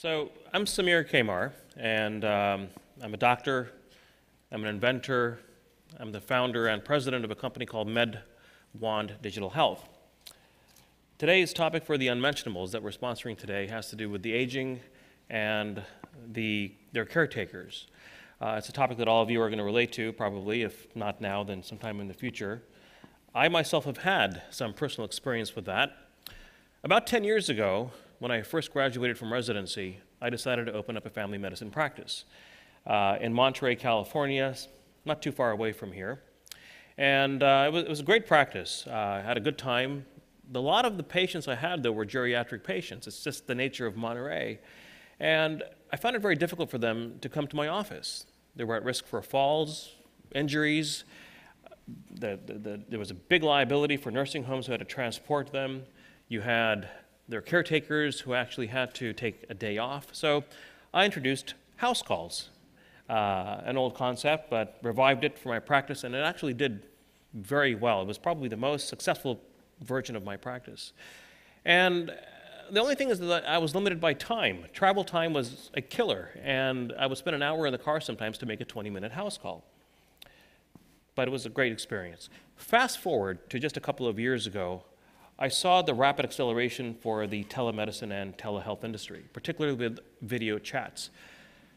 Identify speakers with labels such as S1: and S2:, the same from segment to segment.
S1: So I'm Samir Qamar, and um, I'm a doctor, I'm an inventor, I'm the founder and president of a company called MedWand Digital Health. Today's topic for the unmentionables that we're sponsoring today has to do with the aging and the, their caretakers. Uh, it's a topic that all of you are going to relate to, probably, if not now, then sometime in the future. I myself have had some personal experience with that. About 10 years ago, when I first graduated from residency, I decided to open up a family medicine practice uh, in Monterey, California, not too far away from here. And uh, it, was, it, was, a great practice. Uh, I had a good time. A lot of the patients I had, though, were geriatric patients. It's just the nature of Monterey. And I found it very difficult for them to come to my office. They were at risk for falls, injuries. The, the, the, there was a big liability for nursing homes who had to transport them. You had their caretakers who actually had to take a day off. So I introduced house calls, uh, an old concept, but revived it for my practice, and it actually did very well. It was probably the most successful version of my practice. And the only thing is that I was limited by time. Travel time was a killer, and I would spend an hour in the car sometimes to make a 20 minute house call. But it was a great experience. Fast forward to just a couple of years ago, I saw the rapid acceleration for the telemedicine and telehealth industry, particularly with video chats.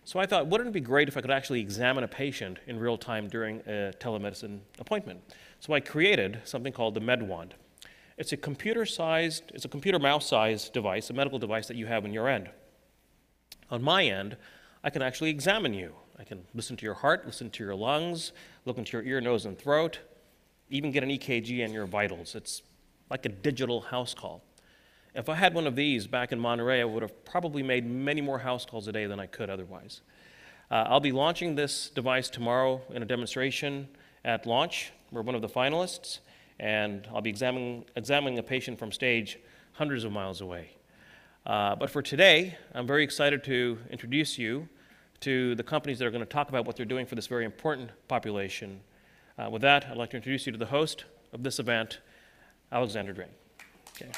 S1: So I thought, wouldn't it be great if I could actually examine a patient in real time during a telemedicine appointment? So I created something called the MedWand. It's a computer-sized, it's a computer mouse-sized device, a medical device that you have in your end. On my end, I can actually examine you. I can listen to your heart, listen to your lungs, look into your ear, nose, and throat, even get an EKG and your vitals. It's like a digital house call. If I had one of these back in Monterey, I would have probably made many more house calls a day than I could otherwise. Uh, I'll be launching this device tomorrow in a demonstration at launch. We're one of the finalists, and I'll be examining, examining a patient from stage hundreds of miles away. Uh, but for today, I'm very excited to introduce you to the companies that are going to talk about what they're doing for this very important population. Uh, with that, I'd like to introduce you to the host of this event, Alexandra Drane. Okay.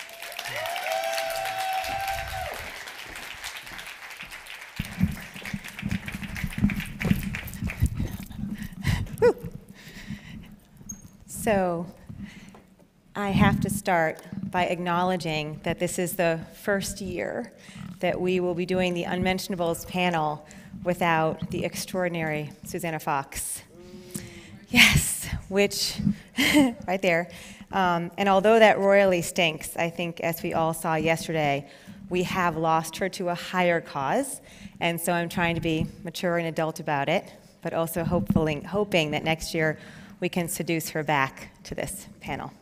S2: So, I have to start by acknowledging that this is the first year that we will be doing the Unmentionables panel without the extraordinary Susannah Fox. Yes, which, right there, um, and although that royally stinks, I think, as we all saw yesterday, we have lost her to a higher cause. And so I'm trying to be mature and adult about it, but also hopefully, hoping that next year we can seduce her back to this panel.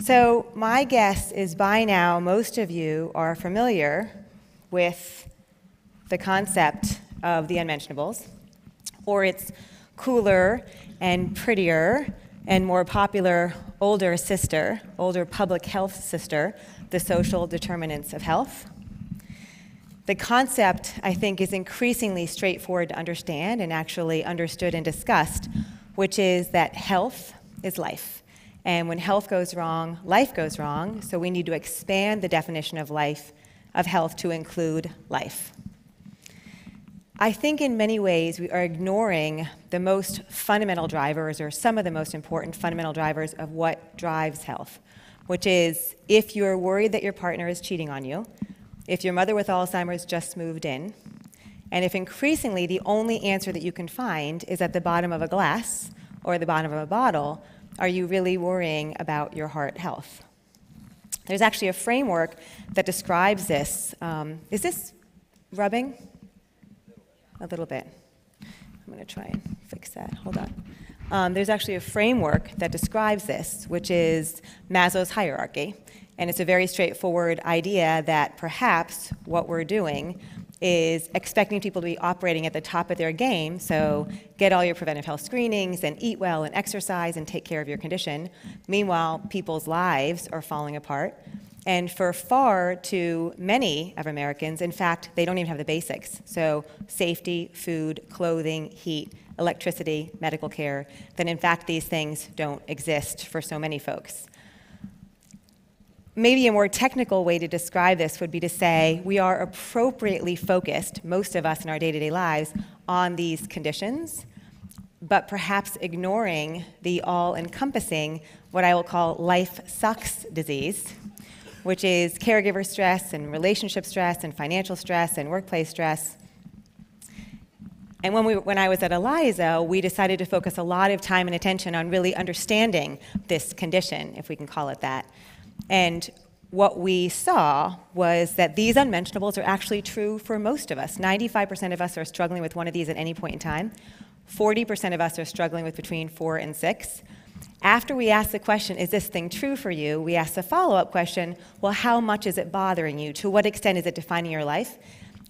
S2: So, my guess is by now most of you are familiar with the concept of the unmentionables, or its cooler and prettier and more popular older sister, older public health sister, the social determinants of health. The concept, I think, is increasingly straightforward to understand and actually understood and discussed, which is that health is life. And when health goes wrong, life goes wrong, so we need to expand the definition of life, of health, to include life. I think in many ways we are ignoring the most fundamental drivers, or some of the most important fundamental drivers of what drives health, which is if you're worried that your partner is cheating on you, if your mother with Alzheimer's just moved in, and if increasingly the only answer that you can find is at the bottom of a glass or the bottom of a bottle, are you really worrying about your heart health? There's actually a framework that describes this. Um, is this rubbing? A little bit. I'm going to try and fix that. Hold on. Um, there's actually a framework that describes this, which is Maslow's hierarchy. And it's a very straightforward idea that perhaps what we're doing is expecting people to be operating at the top of their game. So get all your preventive health screenings and eat well and exercise and take care of your condition. Meanwhile, people's lives are falling apart. And for far too many of Americans, in fact, they don't even have the basics. So, safety, food, clothing, heat, electricity, medical care, then in fact, these things don't exist for so many folks. maybe a more technical way to describe this would be to say we are appropriately focused, most of us in our day to day lives, on these conditions, but perhaps ignoring the all encompassing, what I will call life sucks disease, which is caregiver stress and relationship stress and financial stress and workplace stress. And when, we, when I was at Eliza, we decided to focus a lot of time and attention on really understanding this condition, if we can call it that. And what we saw was that these unmentionables are actually true for most of us. 95% of us are struggling with one of these at any point in time. 40% of us are struggling with between four and six. After we ask the question, is this thing true for you? We ask the follow up question, well, how much is it bothering you? To what extent is it defining your life?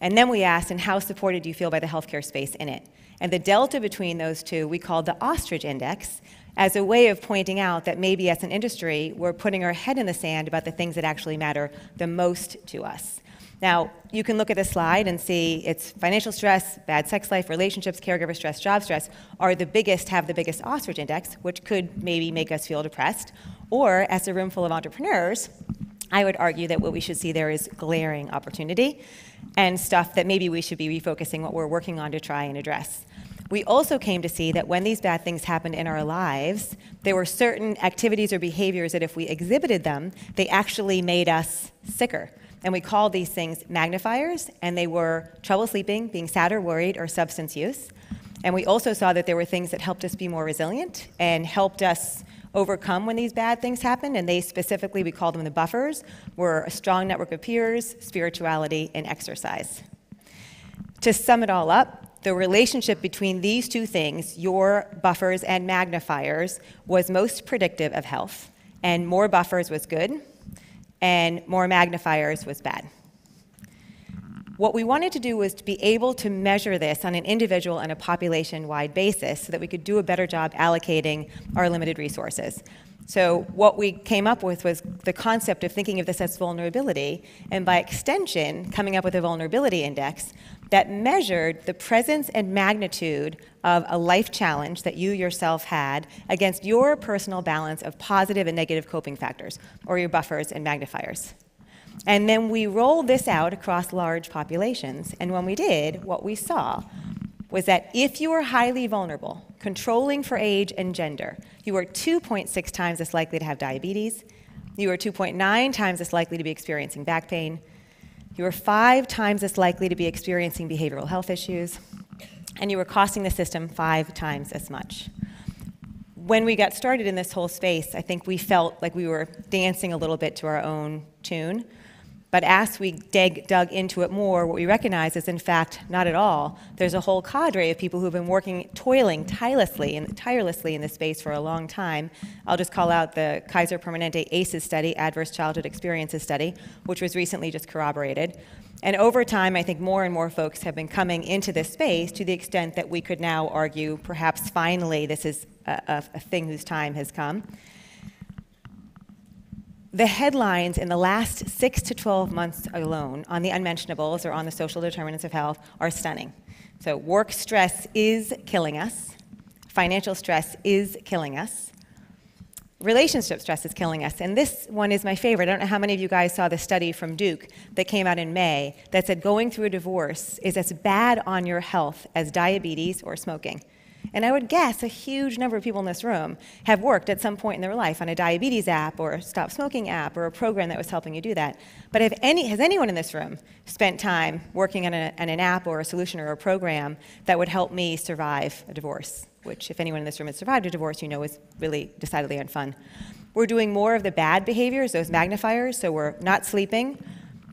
S2: And then we ask, and how supported do you feel by the healthcare space in it? And the delta between those two we call the ostrich index as a way of pointing out that maybe as an industry, we're putting our head in the sand about the things that actually matter the most to us. Now, you can look at this slide and see it's financial stress, bad sex life, relationships, caregiver stress, job stress are the biggest, have the biggest ostrich index, which could maybe make us feel depressed. Or, as a room full of entrepreneurs, I would argue that what we should see there is glaring opportunity and stuff that maybe we should be refocusing what we're working on to try and address. We also came to see that when these bad things happened in our lives, there were certain activities or behaviors that if we exhibited them, they actually made us sicker. And we called these things magnifiers, and they were trouble sleeping, being sad or worried, or substance use. And we also saw that there were things that helped us be more resilient and helped us overcome when these bad things happen. And they specifically, we call them the buffers, were a strong network of peers, spirituality, and exercise. To sum it all up, the relationship between these two things, your buffers and magnifiers, was most predictive of health. And more buffers was good, and more magnifiers was bad. What we wanted to do was to be able to measure this on an individual and a population wide basis so that we could do a better job allocating our limited resources. So, what we came up with was the concept of thinking of this as vulnerability, and by extension, coming up with a vulnerability index that measured the presence and magnitude of a life challenge that you yourself had against your personal balance of positive and negative coping factors, or your buffers and magnifiers. And then we rolled this out across large populations. And when we did, what we saw was that if you were highly vulnerable, controlling for age and gender, you were 2.6 times as likely to have diabetes, you were 2.9 times as likely to be experiencing back pain, you were five times as likely to be experiencing behavioral health issues, and you were costing the system five times as much. When we got started in this whole space, I think we felt like we were dancing a little bit to our own tune. But as we dig, dug into it more, what we recognize is, in fact, not at all. There's a whole cadre of people who've been working, toiling tirelessly and tirelessly in this space for a long time. I'll just call out the Kaiser Permanente ACEs study, Adverse Childhood Experiences study, which was recently just corroborated. And over time, I think more and more folks have been coming into this space to the extent that we could now argue, perhaps finally, this is a, a, a thing whose time has come the headlines in the last six to 12 months alone on the unmentionables or on the social determinants of health are stunning. So, work stress is killing us, financial stress is killing us, relationship stress is killing us. And this one is my favorite. I don't know how many of you guys saw the study from Duke that came out in May that said going through a divorce is as bad on your health as diabetes or smoking. And I would guess a huge number of people in this room have worked at some point in their life on a diabetes app or a stop smoking app or a program that was helping you do that. But any, has anyone in this room spent time working on, a, on an app or a solution or a program that would help me survive a divorce? Which, if anyone in this room has survived a divorce, you know is really decidedly unfun. We're doing more of the bad behaviors, those magnifiers, so we're not sleeping.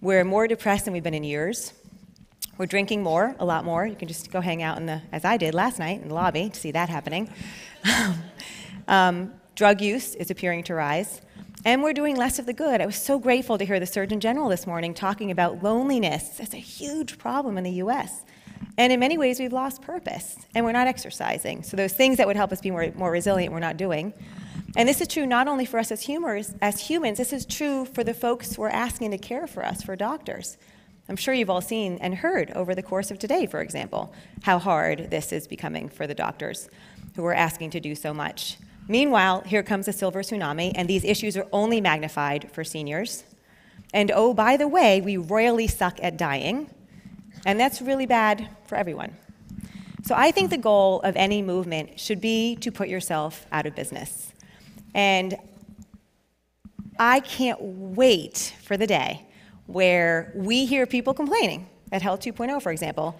S2: We're more depressed than we've been in years. We're drinking more, a lot more. You can just go hang out in the, as I did last night, in the lobby to see that happening. um, drug use is appearing to rise. And we're doing less of the good. I was so grateful to hear the Surgeon General this morning talking about loneliness. It's a huge problem in the US. And in many ways, we've lost purpose and we're not exercising. So, those things that would help us be more, more resilient, we're not doing. And this is true not only for us as, humors, as humans, this is true for the folks who are asking to care for us, for doctors. I'm sure you've all seen and heard over the course of today, for example, how hard this is becoming for the doctors who are asking to do so much. Meanwhile, here comes a silver tsunami, and these issues are only magnified for seniors. And oh, by the way, we royally suck at dying, and that's really bad for everyone. So I think the goal of any movement should be to put yourself out of business. And I can't wait for the day where we hear people complaining at Health 2.0, for example.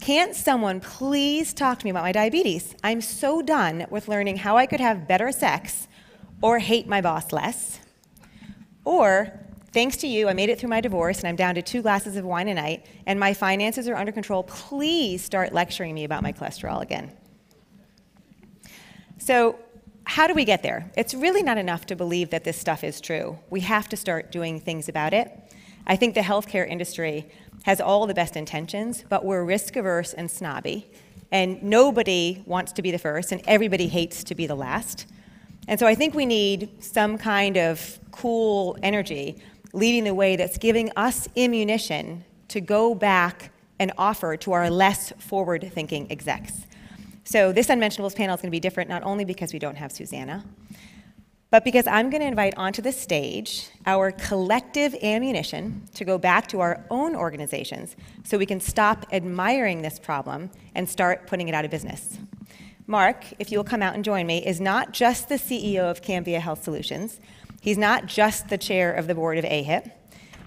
S2: Can't someone please talk to me about my diabetes? I'm so done with learning how I could have better sex or hate my boss less. Or, thanks to you, I made it through my divorce and I'm down to two glasses of wine a night and my finances are under control. Please start lecturing me about my cholesterol again. So, how do we get there? It's really not enough to believe that this stuff is true. We have to start doing things about it. I think the healthcare industry has all the best intentions, but we're risk averse and snobby, and nobody wants to be the first, and everybody hates to be the last. And so I think we need some kind of cool energy leading the way that's giving us ammunition to go back and offer to our less forward thinking execs. So this unmentionables panel is going to be different not only because we don't have Susannah, but because I'm going to invite onto the stage our collective ammunition to go back to our own organizations so we can stop admiring this problem and start putting it out of business. Mark, if you will come out and join me, is not just the CEO of Cambia Health Solutions. He's not just the chair of the board of AHIP.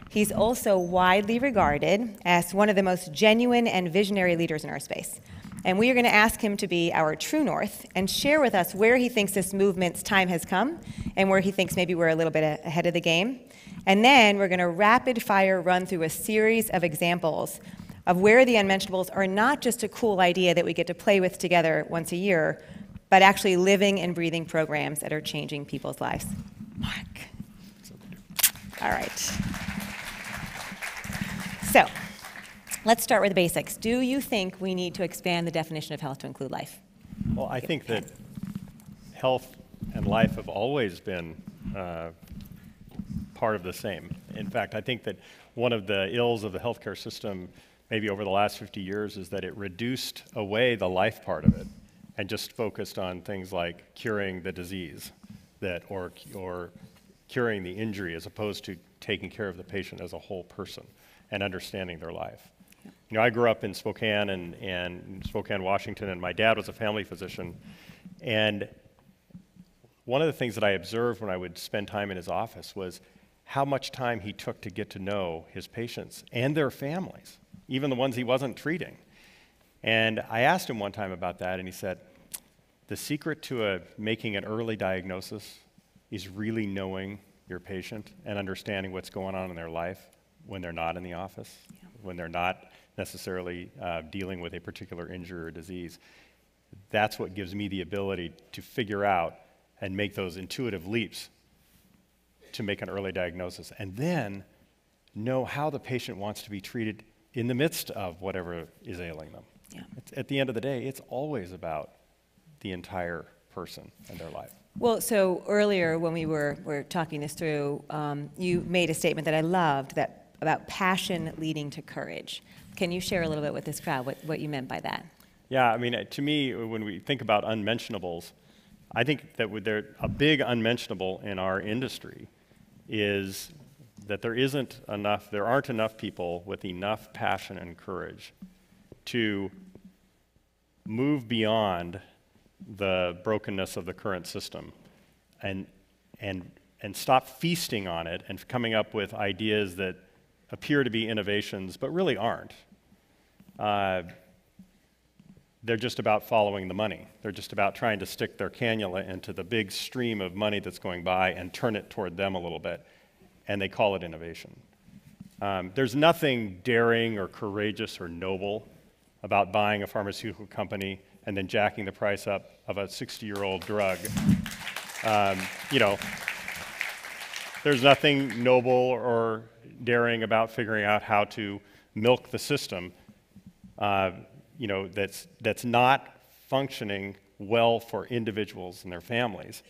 S2: He's also widely regarded as one of the most genuine and visionary leaders in our space. And we are going to ask him to be our true north and share with us where he thinks this movement's time has come and where he thinks maybe we're a little bit ahead of the game. And then we're going to rapid fire run through a series of examples of where the unmentionables are not just a cool idea that we get to play with together once a year, but actually living and breathing programs that are changing people's lives. Mark. All right. So, Let's start with the basics. Do you think we need to expand the definition of health to include life?
S3: Well, I think that health and life have always been uh, part of the same. In fact, I think that one of the ills of the healthcare system, maybe over the last 50 years, is that it reduced away the life part of it and just focused on things like curing the disease that, or, or curing the injury as opposed to taking care of the patient as a whole person and understanding their life. You know, I grew up in Spokane and, and Spokane, Washington, and my dad was a family physician. And one of the things that I observed when I would spend time in his office was how much time he took to get to know his patients and their families, even the ones he wasn't treating. And I asked him one time about that, and he said, The secret to a, making an early diagnosis is really knowing your patient and understanding what's going on in their life when they're not in the office, yeah. when they're not necessarily uh, dealing with a particular injury or disease. That's what gives me the ability to figure out and make those intuitive leaps to make an early diagnosis. And then know how the patient wants to be treated in the midst of whatever is ailing them. Yeah. at the end of the day, it's always about the entire person and their life.
S2: Well, so earlier when we were, were talking this through, um, you made a statement that I loved that about passion leading to courage. Can you share a little bit with this crowd what, what you meant by that?
S3: Yeah, I mean, uh, to me, when we think about unmentionables, I think that there, a big unmentionable in our industry is that there isn't enough, there aren't enough people with enough passion and courage to move beyond the brokenness of the current system and, and, and stop feasting on it and coming up with ideas that appear to be innovations but really aren't. Uh, they're just about following the money. They're just about trying to stick their cannula into the big stream of money that's going by and turn it toward them a little bit. And they call it innovation. Um, there's nothing daring or courageous or noble about buying a pharmaceutical company and then jacking the price up of a 60 year old drug. Um, you know, there's nothing noble or daring about figuring out how to milk the system uh, you know, that's, that's not functioning well for individuals and their families,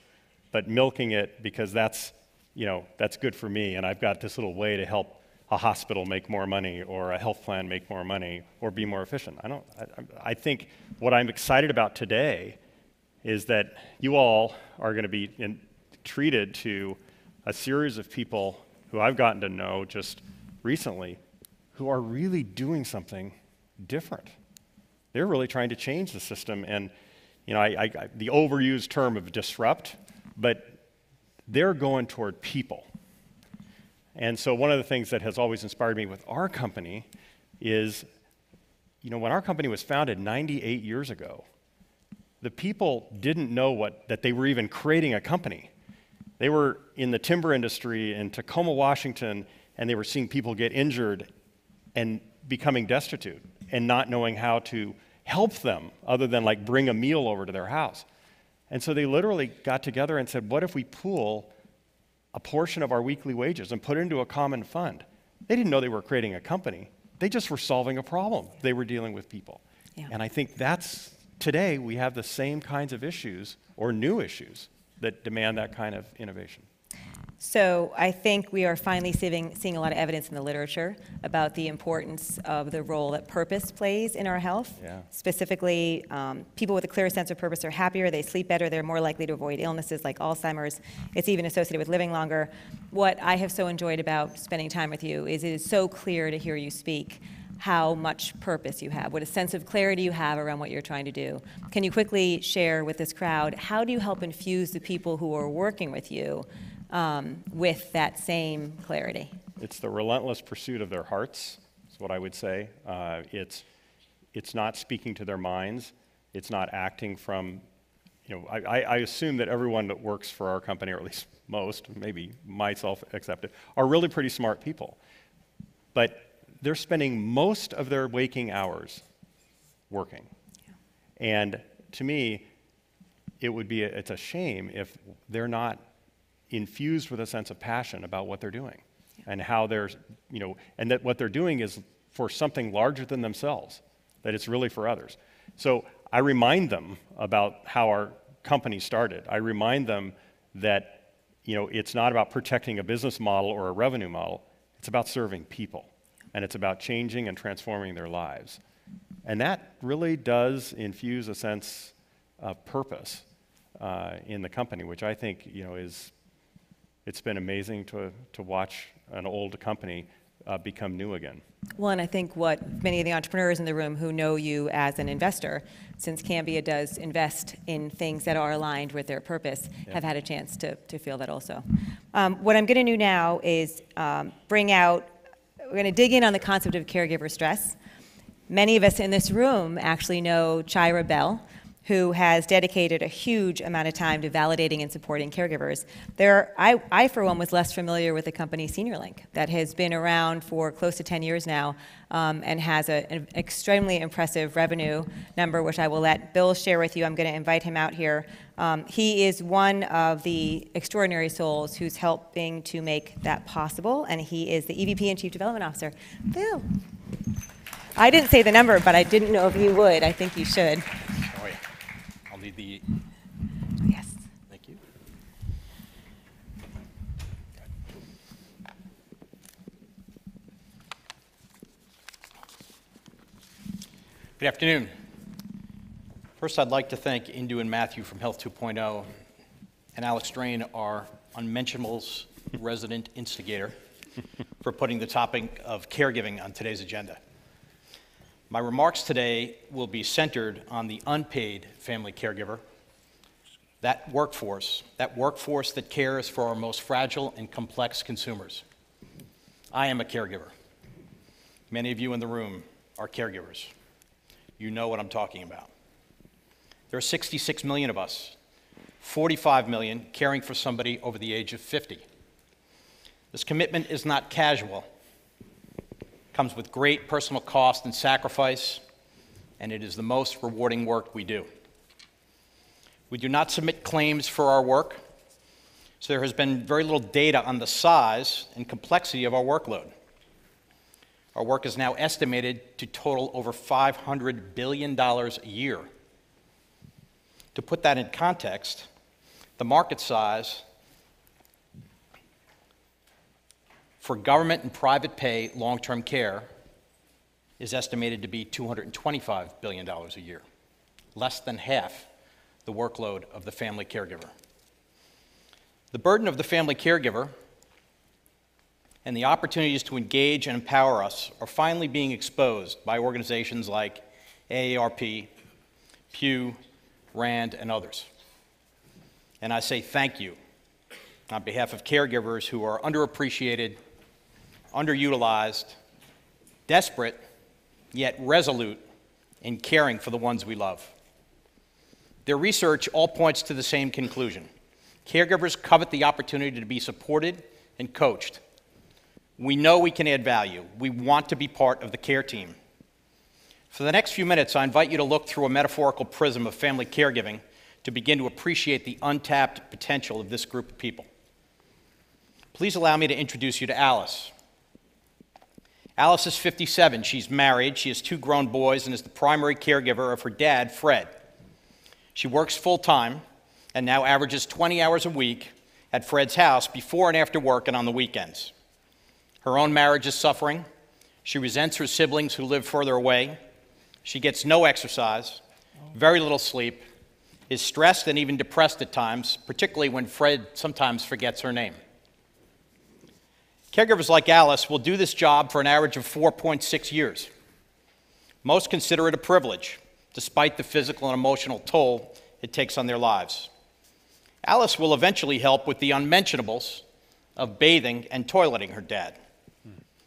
S3: but milking it because that's, you know, that's good for me and I've got this little way to help a hospital make more money or a health plan make more money or be more efficient. I don't, I, I think what I'm excited about today is that you all are going to be in, treated to a series of people who I've gotten to know just recently who are really doing something different. They're really trying to change the system. And, you know, I, I, I, the overused term of disrupt, but they're going toward people. And so, one of the things that has always inspired me with our company is, you know, when our company was founded 98 years ago, the people didn't know what, that they were even creating a company. They were in the timber industry in Tacoma, Washington, and they were seeing people get injured and becoming destitute and not knowing how to help them other than like bring a meal over to their house. And so they literally got together and said, What if we pool a portion of our weekly wages and put it into a common fund? They didn't know they were creating a company, they just were solving a problem. They were dealing with people.
S2: Yeah.
S3: And I think that's today we have the same kinds of issues or new issues that demand that kind of innovation.
S2: So I think we are finally seeing, seeing a lot of evidence in the literature about the importance of the role that purpose plays in our health.
S3: Yeah.
S2: Specifically, um, people with a clear sense of purpose are happier, they sleep better, they're more likely to avoid illnesses like Alzheimer's. It's even associated with living longer. What I have so enjoyed about spending time with you is it is so clear to hear you speak how much purpose you have, what a sense of clarity you have around what you're trying to do. Can you quickly share with this crowd how do you help infuse the people who are working with you um, with that same clarity?
S3: It's the relentless pursuit of their hearts, is what I would say. Uh, it's, it's not speaking to their minds. It's not acting from, you know, I, I assume that everyone that works for our company, or at least most, maybe myself accepted, are really pretty smart people. But they're spending most of their waking hours working. And to me, it would be, a, it's a shame if they're not infused with a sense of passion about what they're doing and how they're, you know, and that what they're doing is for something larger than themselves, that it's really for others. So I remind them about how our company started. I remind them that, you know, it's not about protecting a business model or a revenue model, it's about serving people and it's about changing and transforming their lives. And that really does infuse a sense of purpose uh, in the company, which I think you know is it's been amazing to, to watch an old company uh, become new again.
S2: Well, and I think what many of the entrepreneurs in the room who know you as an investor, since Cambia does invest in things that are aligned with their purpose, have had a chance to, to feel that also. Um, what I'm going to do now is um, bring out, we're going to dig in on the concept of caregiver stress. Many of us in this room actually know Chira Bell, who has dedicated a huge amount of time to validating and supporting caregivers. There, I, I, for one, was less familiar with the company SeniorLink that has been around for close to 10 years now um, and has a, an extremely impressive revenue number, which I will let Bill share with you. I'm going to invite him out here. Um, he is one of the extraordinary souls who's helping to make that possible, and he is the EVP and Chief Development Officer. Bill. I didn't say the number, but I didn't know if you would. I think you should.
S4: Oh, yeah. I'll need the,
S2: Yes.
S4: thank you. Good afternoon. First, I'd like to thank Indu and Matthew from Health 2.0 and Alex Drane, our Unmentionables resident instigator, for putting the topic of caregiving on today's agenda. My remarks today will be centered on the unpaid family caregiver, that workforce, that workforce that cares for our most fragile and complex consumers. I am a caregiver. Many of you in the room are caregivers. You know what I'm talking about. There are 66 million of us, 45 million caring for somebody over the age of 50. This commitment is not casual comes with great personal cost and sacrifice, and it is the most rewarding work we do. We do not submit claims for our work, so there has been very little data on the size and complexity of our workload. Our work is now estimated to total over $500 billion a year. To put that in context, the market size for government and private pay long term care is estimated to be $225 billion a year, less than half the workload of the family caregiver. The burden of the family caregiver and the opportunities to engage and empower us are finally being exposed by organizations like AARP, Pew, RAND, and others. And I say thank you on behalf of caregivers who are underappreciated, underutilized, desperate, yet resolute in caring for the ones we love. Their research all points to the same conclusion. Caregivers covet the opportunity to be supported and coached. We know we can add value. We want to be part of the care team. For the next few minutes, I invite you to look through a metaphorical prism of family caregiving to begin to appreciate the untapped potential of this group of people. Please allow me to introduce you to Alice. Alice is 57. She's married. She has two grown boys and is the primary caregiver of her dad, Fred. She works full time and now averages 20 hours a week at Fred's house before and after work and on the weekends. Her own marriage is suffering. She resents her siblings who live further away. She gets no exercise, very little sleep, is stressed and even depressed at times, particularly when Fred sometimes forgets her name. Caregivers like Alice will do this job for an average of 4.6 years. Most consider it a privilege, despite the physical and emotional toll it takes on their lives. Alice will eventually help with the unmentionables of bathing and toileting her dad.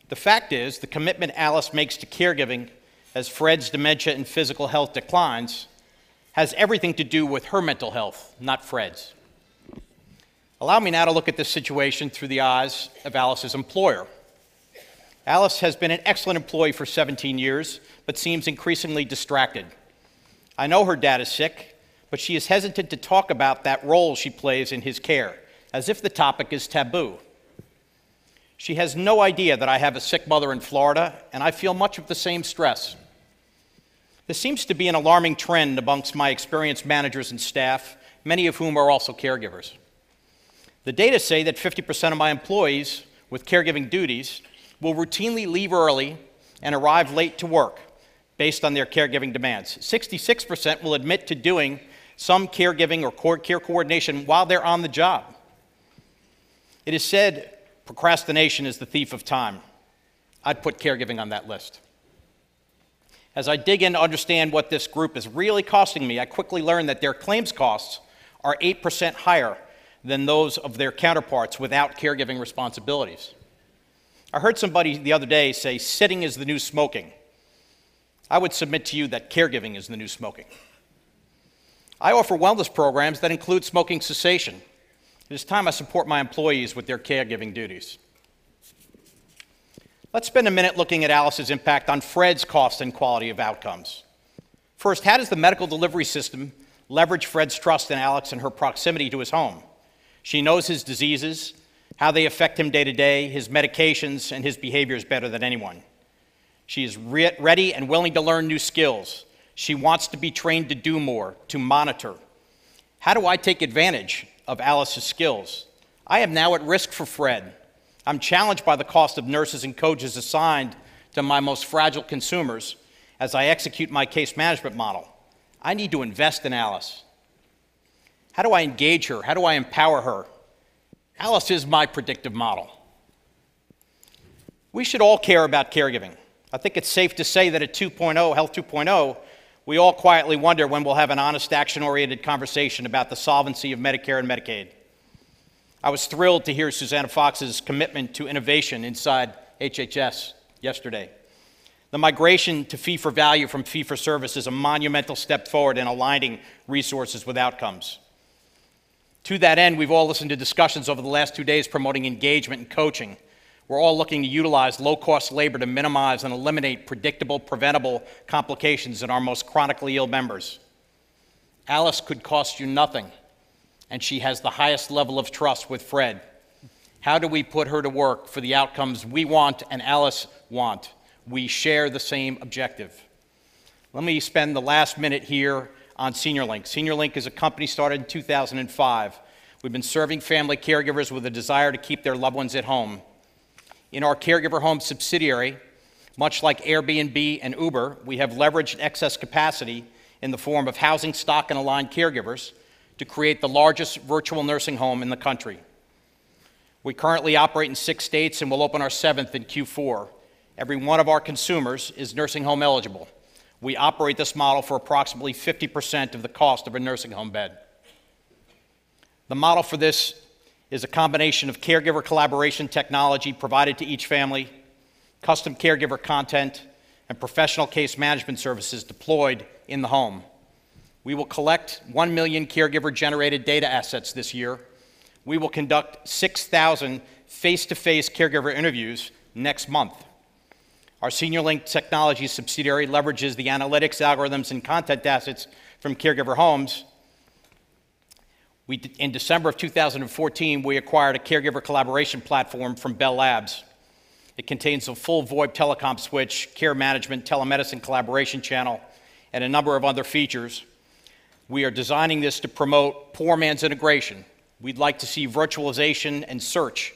S4: The fact is, the commitment Alice makes to caregiving as Fred's dementia and physical health declines has everything to do with her mental health, not Fred's. Allow me now to look at this situation through the eyes of Alice's employer. Alice has been an excellent employee for 17 years, but seems increasingly distracted. I know her dad is sick, but she is hesitant to talk about that role she plays in his care, as if the topic is taboo. She has no idea that I have a sick mother in Florida, and I feel much of the same stress. This seems to be an alarming trend amongst my experienced managers and staff, many of whom are also caregivers. The data say that 50% of my employees with caregiving duties will routinely leave early and arrive late to work based on their caregiving demands. 66% will admit to doing some caregiving or care coordination while they're on the job. It is said procrastination is the thief of time. I'd put caregiving on that list. As I dig in to understand what this group is really costing me, I quickly learn that their claims costs are 8% higher than those of their counterparts without caregiving responsibilities. I heard somebody the other day say sitting is the new smoking. I would submit to you that caregiving is the new smoking. I offer wellness programs that include smoking cessation. It is time I support my employees with their caregiving duties. Let's spend a minute looking at Alice's impact on Fred's cost and quality of outcomes. First, how does the medical delivery system leverage Fred's trust in Alex and her proximity to his home? She knows his diseases, how they affect him day to day, his medications, and his behaviors better than anyone. She is re- ready and willing to learn new skills. She wants to be trained to do more, to monitor. How do I take advantage of Alice's skills? I am now at risk for Fred. I'm challenged by the cost of nurses and coaches assigned to my most fragile consumers as I execute my case management model. I need to invest in Alice. How do I engage her? How do I empower her? Alice is my predictive model. We should all care about caregiving. I think it's safe to say that at 2.0, Health 2.0, we all quietly wonder when we'll have an honest, action oriented conversation about the solvency of Medicare and Medicaid. I was thrilled to hear Susannah Fox's commitment to innovation inside HHS yesterday. The migration to fee for value from fee for service is a monumental step forward in aligning resources with outcomes. To that end, we've all listened to discussions over the last two days promoting engagement and coaching. We're all looking to utilize low cost labor to minimize and eliminate predictable, preventable complications in our most chronically ill members. Alice could cost you nothing, and she has the highest level of trust with Fred. How do we put her to work for the outcomes we want and Alice want? We share the same objective. Let me spend the last minute here on SeniorLink. SeniorLink is a company started in 2005. We've been serving family caregivers with a desire to keep their loved ones at home. In our caregiver home subsidiary, much like Airbnb and Uber, we have leveraged excess capacity in the form of housing stock and aligned caregivers to create the largest virtual nursing home in the country. We currently operate in six states and will open our seventh in Q4. Every one of our consumers is nursing home eligible. We operate this model for approximately 50% of the cost of a nursing home bed. The model for this is a combination of caregiver collaboration technology provided to each family, custom caregiver content, and professional case management services deployed in the home. We will collect 1 million caregiver generated data assets this year. We will conduct 6,000 face to face caregiver interviews next month. Our SeniorLink Technology subsidiary leverages the analytics, algorithms, and content assets from caregiver homes. In December of 2014, we acquired a caregiver collaboration platform from Bell Labs. It contains a full VoIP telecom switch, care management, telemedicine collaboration channel, and a number of other features. We are designing this to promote poor man's integration. We'd like to see virtualization and search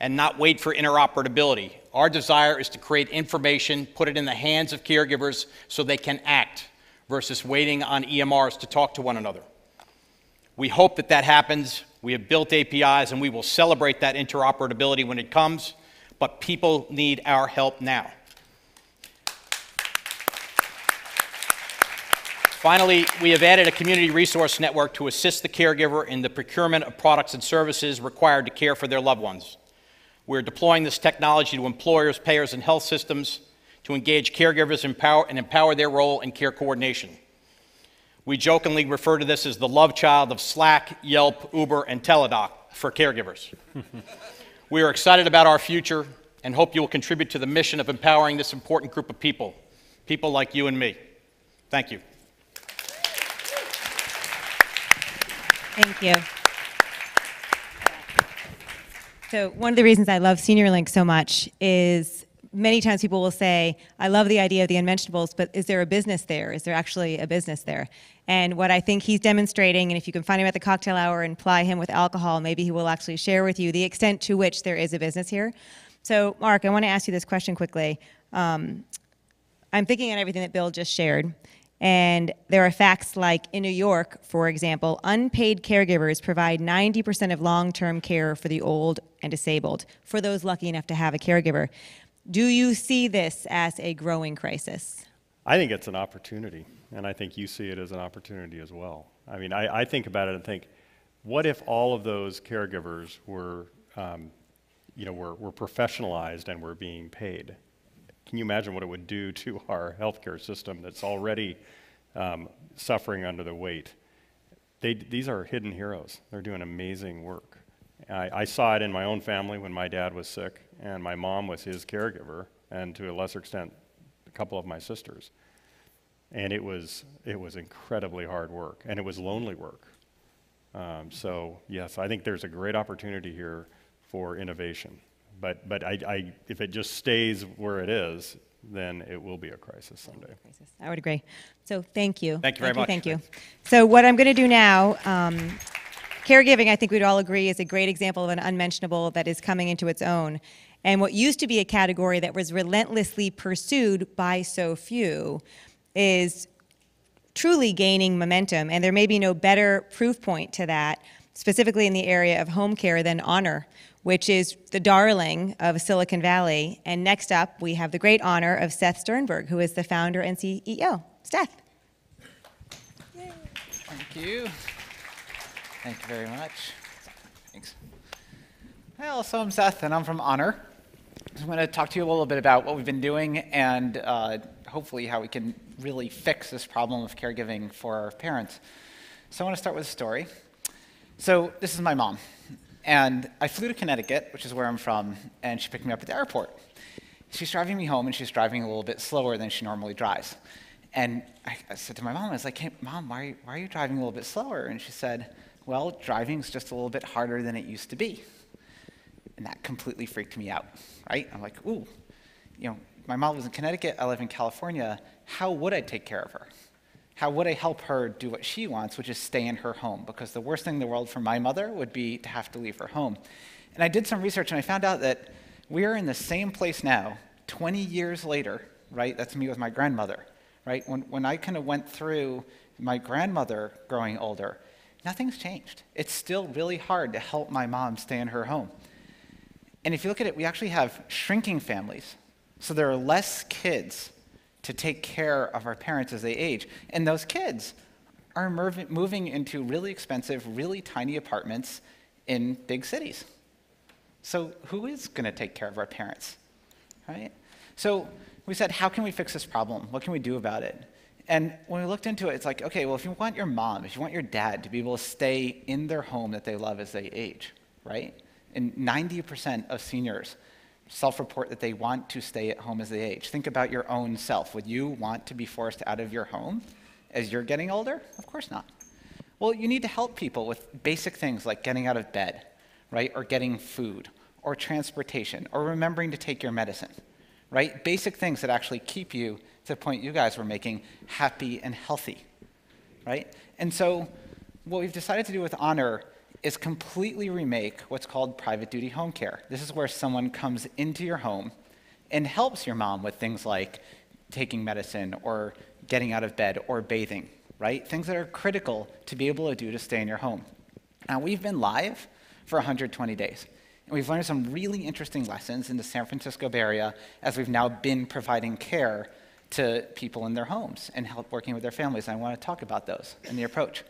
S4: and not wait for interoperability. Our desire is to create information, put it in the hands of caregivers so they can act versus waiting on EMRs to talk to one another. We hope that that happens. We have built APIs and we will celebrate that interoperability when it comes, but people need our help now. Finally, we have added a community resource network to assist the caregiver in the procurement of products and services required to care for their loved ones. We're deploying this technology to employers, payers, and health systems to engage caregivers empower, and empower their role in care coordination. We jokingly refer to this as the love child of Slack, Yelp, Uber, and Teladoc for caregivers. we are excited about our future and hope you will contribute to the mission of empowering this important group of people, people like you and me. Thank you.
S2: Thank you. So one of the reasons I love SeniorLink so much is many times people will say, I love the idea of the unmentionables, but is there a business there? Is there actually a business there? And what I think he's demonstrating, and if you can find him at the cocktail hour and ply him with alcohol, maybe he will actually share with you the extent to which there is a business here. So Mark, I want to ask you this question quickly. Um, I'm thinking on everything that Bill just shared. And there are facts like in New York, for example, unpaid caregivers provide 90% of long term care for the old and disabled, for those lucky enough to have a caregiver. Do you see this as a growing crisis?
S3: I think it's an opportunity, and I think you see it as an opportunity as well. I mean, I, I think about it and think, what if all of those caregivers were, um, you know, were, were professionalized and were being paid? Can you imagine what it would do to our healthcare system that's already um, suffering under the weight? They, these are hidden heroes. They're doing amazing work. I, I, saw it in my own family when my dad was sick, and my mom was his caregiver, and to a lesser extent, a couple of my sisters. And it was, it was incredibly hard work, and it was lonely work. Um, so, yes, I think there's a great opportunity here for innovation. But, but I, I, if it just stays where it is, then it will be a crisis someday.
S2: I would agree. So thank you.
S4: Thank you very
S2: thank
S4: much.
S2: thank you. So what I'm going to do now, um, caregiving, I think we'd all agree, is a great example of an unmentionable that is coming into its own. And what used to be a category that was relentlessly pursued by so few is truly gaining momentum. And there may be no better proof point to that, specifically in the area of home care, than Honor, which is the darling of Silicon Valley. And next up, we have the great honor of Seth Sternberg, who is the founder and CEO. Seth.
S5: Thank you. Thank you very much. Thanks. Well, so I'm Seth, and I'm from Honor. I'm going to talk to you a little bit about what we've been doing and uh, hopefully how we can really fix this problem of caregiving for our parents. So I want to start with a story. So this is my mom. And I flew to Connecticut, which is where I'm from, and she picked me up at the airport. She's driving me home, and she's driving a little bit slower than she normally drives. And I, I said to my mom, I was like, hey, Mom, why, why are you driving a little bit slower? And she said, Well, driving's just a little bit harder than it used to be. And that completely freaked me out, right? I'm like, Ooh, you know, my mom lives in Connecticut, I live in California. How would I take care of her? How would I help her do what she wants, which is stay in her home? Because the worst thing in the world for my mother would be to have to leave her home. And I did some research and I found out that we are in the same place now, 20 years later, right? That's me with my grandmother, right? When, when I kind of went through my grandmother growing older, nothing's changed. It's still really hard to help my mom stay in her home. And if you look at it, we actually have shrinking families. So there are less kids to take care of our parents as they age. And those kids are moving into really expensive, really tiny apartments in big cities. So who is going to take care of our parents? Right? So we said, how can we fix this problem? What can we do about it? And when we looked into it, it's like, okay, well, if you want your mom, if you want your dad to be able to stay in their home that they love as they age, right? And 90% of seniors self report that they want to stay at home as they age. Think about your own self. Would you want to be forced out of your home as you're getting older? Of course not. Well, you need to help people with basic things like getting out of bed, right? Or getting food, or transportation, or remembering to take your medicine, right? Basic things that actually keep you, to the point you guys were making, happy and healthy, right? And so, what we've decided to do with Honor is completely remake what's called private duty home care. This is where someone comes into your home and helps your mom with things like taking medicine or getting out of bed or bathing, right? Things that are critical to be able to do to stay in your home. Now, we've been live for 120 days. And we've learned some really interesting lessons in the San Francisco Bay Area as we've now been providing care to people in their homes and help working with their families. And I want to talk about those and the approach.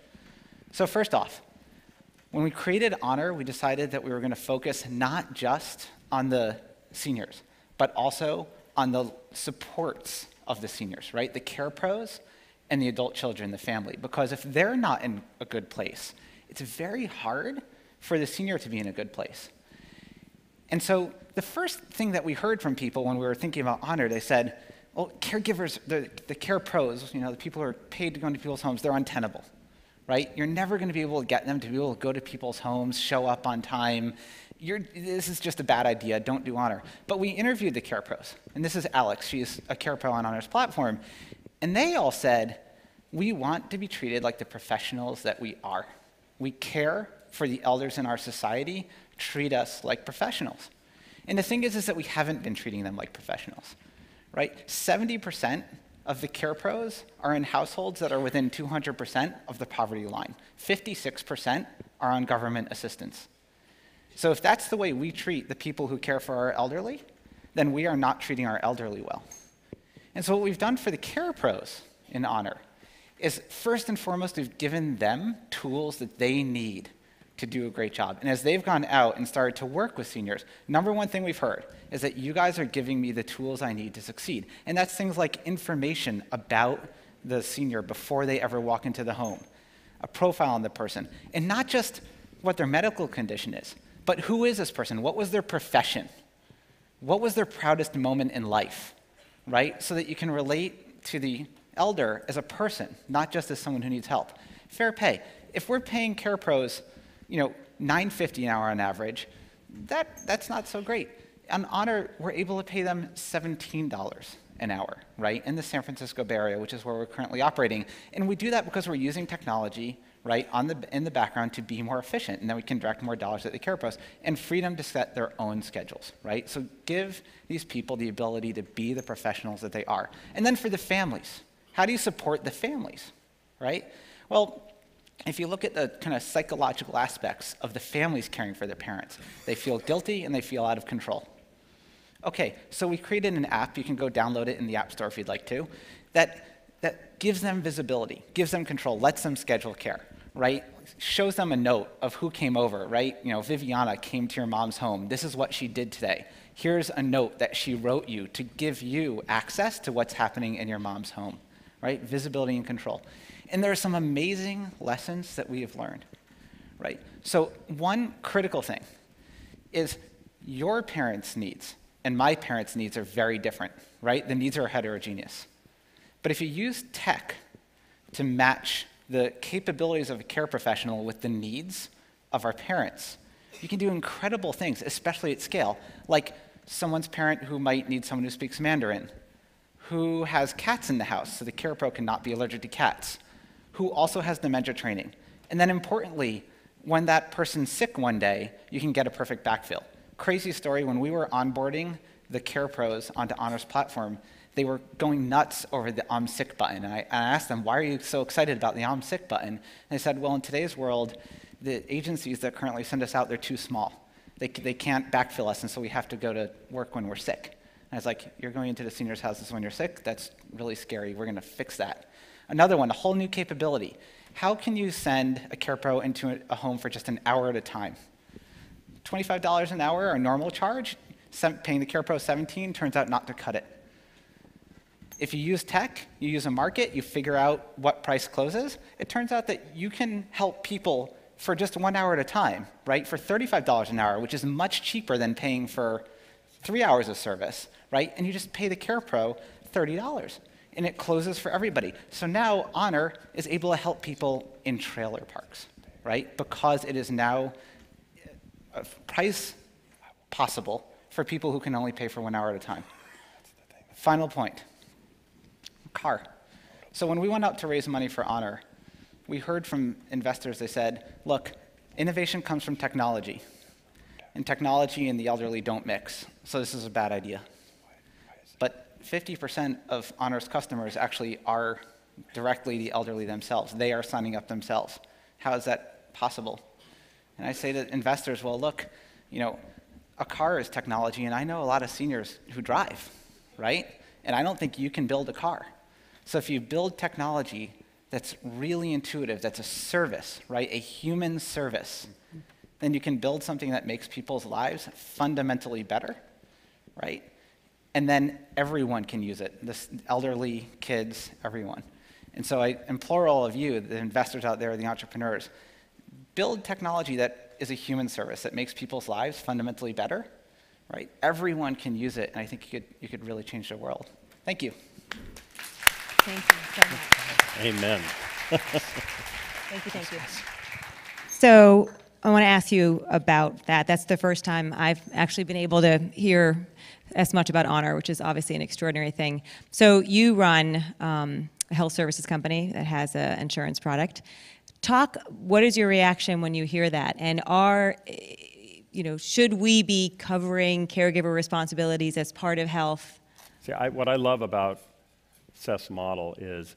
S5: So, first off, when we created Honor, we decided that we were going to focus not just on the seniors, but also on the supports of the seniors, right? The care pros and the adult children, the family. Because if they're not in a good place, it's very hard for the senior to be in a good place. And so the first thing that we heard from people when we were thinking about honor, they said, well, caregivers, the, the care pros, you know, the people who are paid to go into people's homes, they're untenable right? You're never going to be able to get them to be able to go to people's homes, show up on time. You're, this is just a bad idea. Don't do honor. But we interviewed the care pros, and this is Alex. She's a care pro on Honor's platform, and they all said, "We want to be treated like the professionals that we are. We care for the elders in our society. Treat us like professionals." And the thing is, is that we haven't been treating them like professionals, right? 70% of the care pros are in households that are within 200% of the poverty line. 56% are on government assistance. So if that's the way we treat the people who care for our elderly, then we are not treating our elderly well. And so what we've done for the care pros in honor is first and foremost, we've given them tools that they need to do a great job. And as they've gone out and started to work with seniors, number one thing we've heard is that you guys are giving me the tools I need to succeed. And that's things like information about the senior before they ever walk into the home, a profile on the person, and not just what their medical condition is, but who is this person? What was their profession? What was their proudest moment in life? Right? So that you can relate to the elder as a person, not just as someone who needs help. Fair pay. If we're paying care pros you know, 950 an hour on average, that, that's not so great. On Honor, we're able to pay them $17 an hour, right, in the San Francisco Bay Area, which is where we're currently operating. And we do that because we're using technology, right, on the, in the background to be more efficient, and then we can direct more dollars at the care pros, and freedom to set their own schedules, right? So give these people the ability to be the professionals that they are. And then for the families, how do you support the families, right? Well, if you look at the kind of psychological aspects of the families caring for their parents, they feel guilty and they feel out of control. Okay, so we created an app, you can go download it in the App Store if you'd like to, that, that gives them visibility, gives them control, lets them schedule care, right? Shows them a note of who came over, right? You know, Viviana came to your mom's home. This is what she did today. Here's a note that she wrote you to give you access to what's happening in your mom's home, right? Visibility and control. And there are some amazing lessons that we have learned, right? So, one critical thing is your parents' needs and my parents' needs are very different, right? The needs are heterogeneous. But if you use tech to match the capabilities of a care professional with the needs of our parents, you can do incredible things, especially at scale, like someone's parent who might need someone who speaks Mandarin, who has cats in the house, so the care pro cannot be allergic to cats, who also has dementia training. And then importantly, when that person's sick one day, you can get a perfect backfill. Crazy story, when we were onboarding the Care Pros onto Honor's platform, they were going nuts over the I'm sick button. And I, and I asked them, why are you so excited about the I'm sick button? And they said, well, in today's world, the agencies that currently send us out, they're too small. They, they can't backfill us, and so we have to go to work when we're sick. And I was like, you're going into the seniors' houses when you're sick? That's really scary. We're going to fix that. Another one, a whole new capability. How can you send a CarePro into a- a home for just an hour at a time? $25 an hour, our normal charge, paying the CarePro 17 turns out not to cut it. If you use tech, you use a market, you figure out what price closes, it turns out that you can help people for just one hour at a time, right? For $35 an hour, which is much cheaper than paying for three hours of service, right? And you just pay the CarePro $30 and it closes for everybody. So now Honor is able to help people in trailer parks, right? Because it is now a price possible for people who can only pay for one hour at a time. Final point car. So when we went out to raise money for Honor, we heard from investors, they said, look, innovation comes from technology. And technology and the elderly don't mix. So this is a bad idea. But 50% of Honor's customers actually are directly the elderly themselves. They are signing up themselves. How is that possible? And I say to investors, well, look, you know, a car is technology, and I know a lot of seniors who drive, right? And I don't think you can build a car. So if you build technology that's really intuitive, that's a service, right? A human service, then you can build something that makes people's lives fundamentally better, right? And then everyone can use it this elderly, kids, everyone. And so I implore all of you, the investors out there, the entrepreneurs, build technology that is a human service that makes people's lives fundamentally better, right? Everyone can use it, and I think you could, you could really change the world. Thank you.
S2: Thank you so much.
S3: Amen.
S2: Thank you, thank you. So I want to ask you about that. That's the first time I've actually been able to hear as much about honor, which is obviously an extraordinary thing. So you run um, a health services company that has an insurance product. Talk. What is your reaction when you hear that? And are you know should we be covering caregiver responsibilities as part of health?
S3: See, I, what I love about Seth's model is,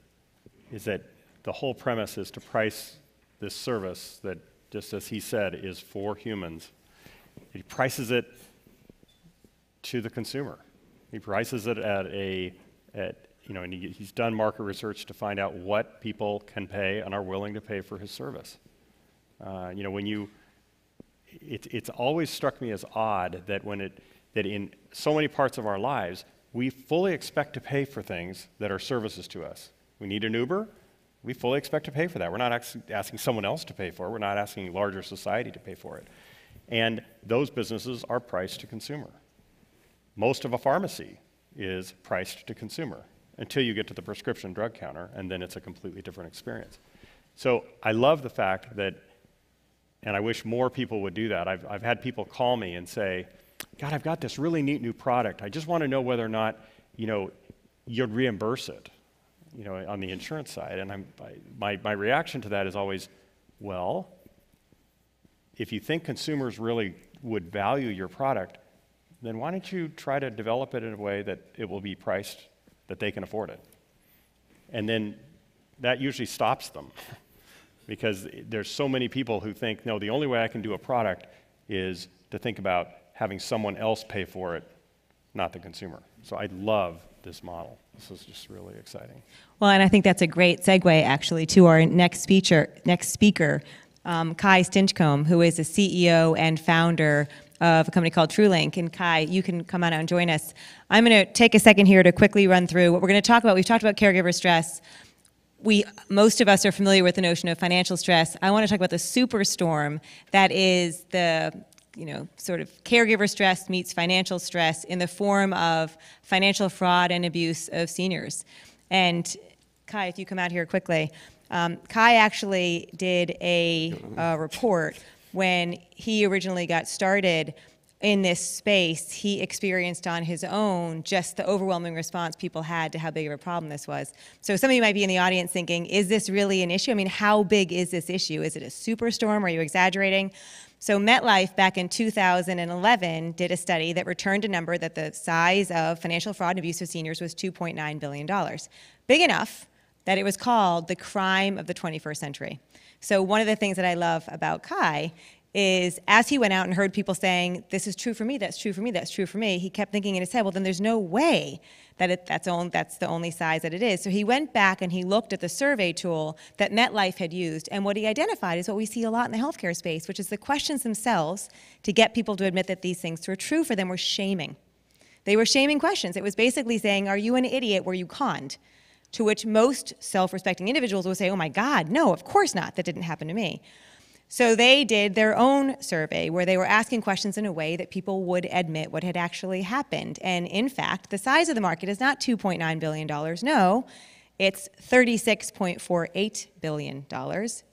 S3: is that the whole premise is to price this service that, just as he said, is for humans. He prices it to the consumer. He prices it at a, at, you know, and he, he's done market research to find out what people can pay and are willing to pay for his service. Uh, you know, when you, it, it's always struck me as odd that when it, that in so many parts of our lives, we fully expect to pay for things that are services to us. We need an Uber, we fully expect to pay for that. We're not asking someone else to pay for it, we're not asking larger society to pay for it. And those businesses are priced to consumer. Most of a pharmacy is priced to consumer until you get to the prescription drug counter, and then it's a completely different experience. So I love the fact that, and I wish more people would do that. I've, I've had people call me and say, God, I've got this really neat new product. I just want to know whether or not, you know, you'd reimburse it, you know, on the insurance side. And I'm, I, my, my reaction to that is always, well, if you think consumers really would value your product, then why don't you try to develop it in a way that it will be priced that they can afford it? And then that usually stops them because there's so many people who think, no, the only way I can do a product is to think about having someone else pay for it, not the consumer. So I love this model. This is just really exciting.
S2: Well, and I think that's a great segue actually to our next speaker, next speaker, um, Kai Stinchcombe, who is a CEO and founder of a company called TrueLink. And Kai, you can come on out and join us. I'm going to take a second here to quickly run through what we're going to talk about. We've talked about caregiver stress. We most of us are familiar with the notion of financial stress. I want to talk about the superstorm that is the you know, sort of caregiver stress meets financial stress in the form of financial fraud and abuse of seniors. And Kai, if you come out here quickly, um, Kai actually did a, a report when he originally got started in this space, he experienced on his own just the overwhelming response people had to how big of a problem this was. So some of you might be in the audience thinking, is this really an issue? I mean, how big is this issue? Is it a superstorm? Are you exaggerating? So MetLife back in 2011 did a study that returned a number that the size of financial fraud and abuse of seniors was $2.9 billion. Big enough that it was called the crime of the 21st century. So one of the things that I love about Kai is as he went out and heard people saying, This is true for me, that's true for me, that's true for me, he kept thinking in his head, Well, then there's no way that it, that's, that's the only size that it is. So he went back and he looked at the survey tool that MetLife had used, and what he identified is what we see a lot in the healthcare space, which is the questions themselves to get people to admit that these things were true for them were shaming. They were shaming questions. It was basically saying, Are you an idiot? Were you conned? To which most self respecting individuals would say, Oh my God, no, of course not. That didn't happen to me. So they did their own survey where they were asking questions in a way that people would admit what had actually happened. And in fact, the size of the market is not $2.9 billion. No, it's $36.48 billion,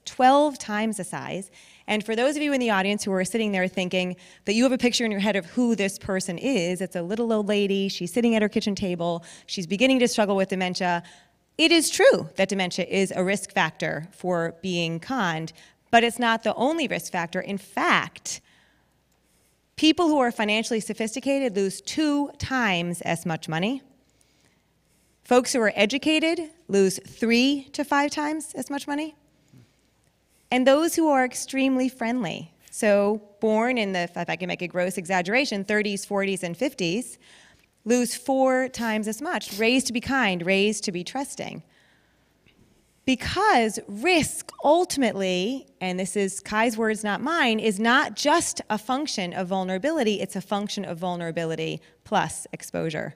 S2: 12 times the size. And for those of you in the audience who are sitting there thinking that you have a picture in your head of who this person is, it's a little old lady, she's sitting at her kitchen table, she's beginning to struggle with dementia. It is true that dementia is a risk factor for being conned, but it's not the only risk factor. In fact, people who are financially sophisticated lose two times as much money. Folks who are educated lose three to five times as much money. And those who are extremely friendly, so born in the, if I can make a gross exaggeration, 30s, 40s, and 50s, lose four times as much. Raised to be kind, raised to be trusting. Because risk ultimately, and this is Kai's words, not mine, is not just a function of vulnerability, it's a function of vulnerability plus exposure.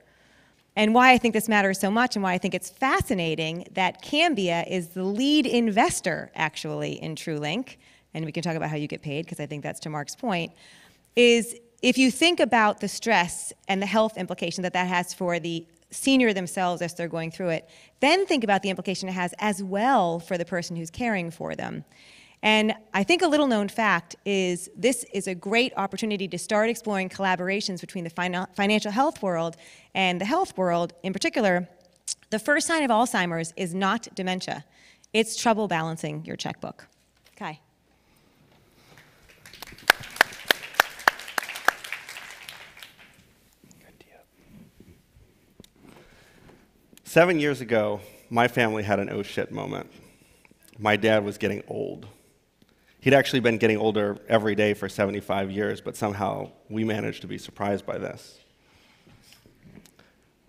S2: And why I think this matters so much and why I think it's fascinating that Cambia is the lead investor actually in TrueLink, and we can talk about how you get paid because I think that's to Mark's point, is if you think about the stress and the health implication that that has for the senior themselves as they're going through it, then think about the implication it has as well for the person who's caring for them. And I think a little known fact is this is a great opportunity to start exploring collaborations between the financial health world and the health world. In particular, the first sign of Alzheimer's is not dementia, it's trouble balancing your checkbook. Kai.
S6: Seven years ago, my family had an oh shit moment. My dad was getting old. He'd actually been getting older every day for 75 years, but somehow we managed to be surprised by this.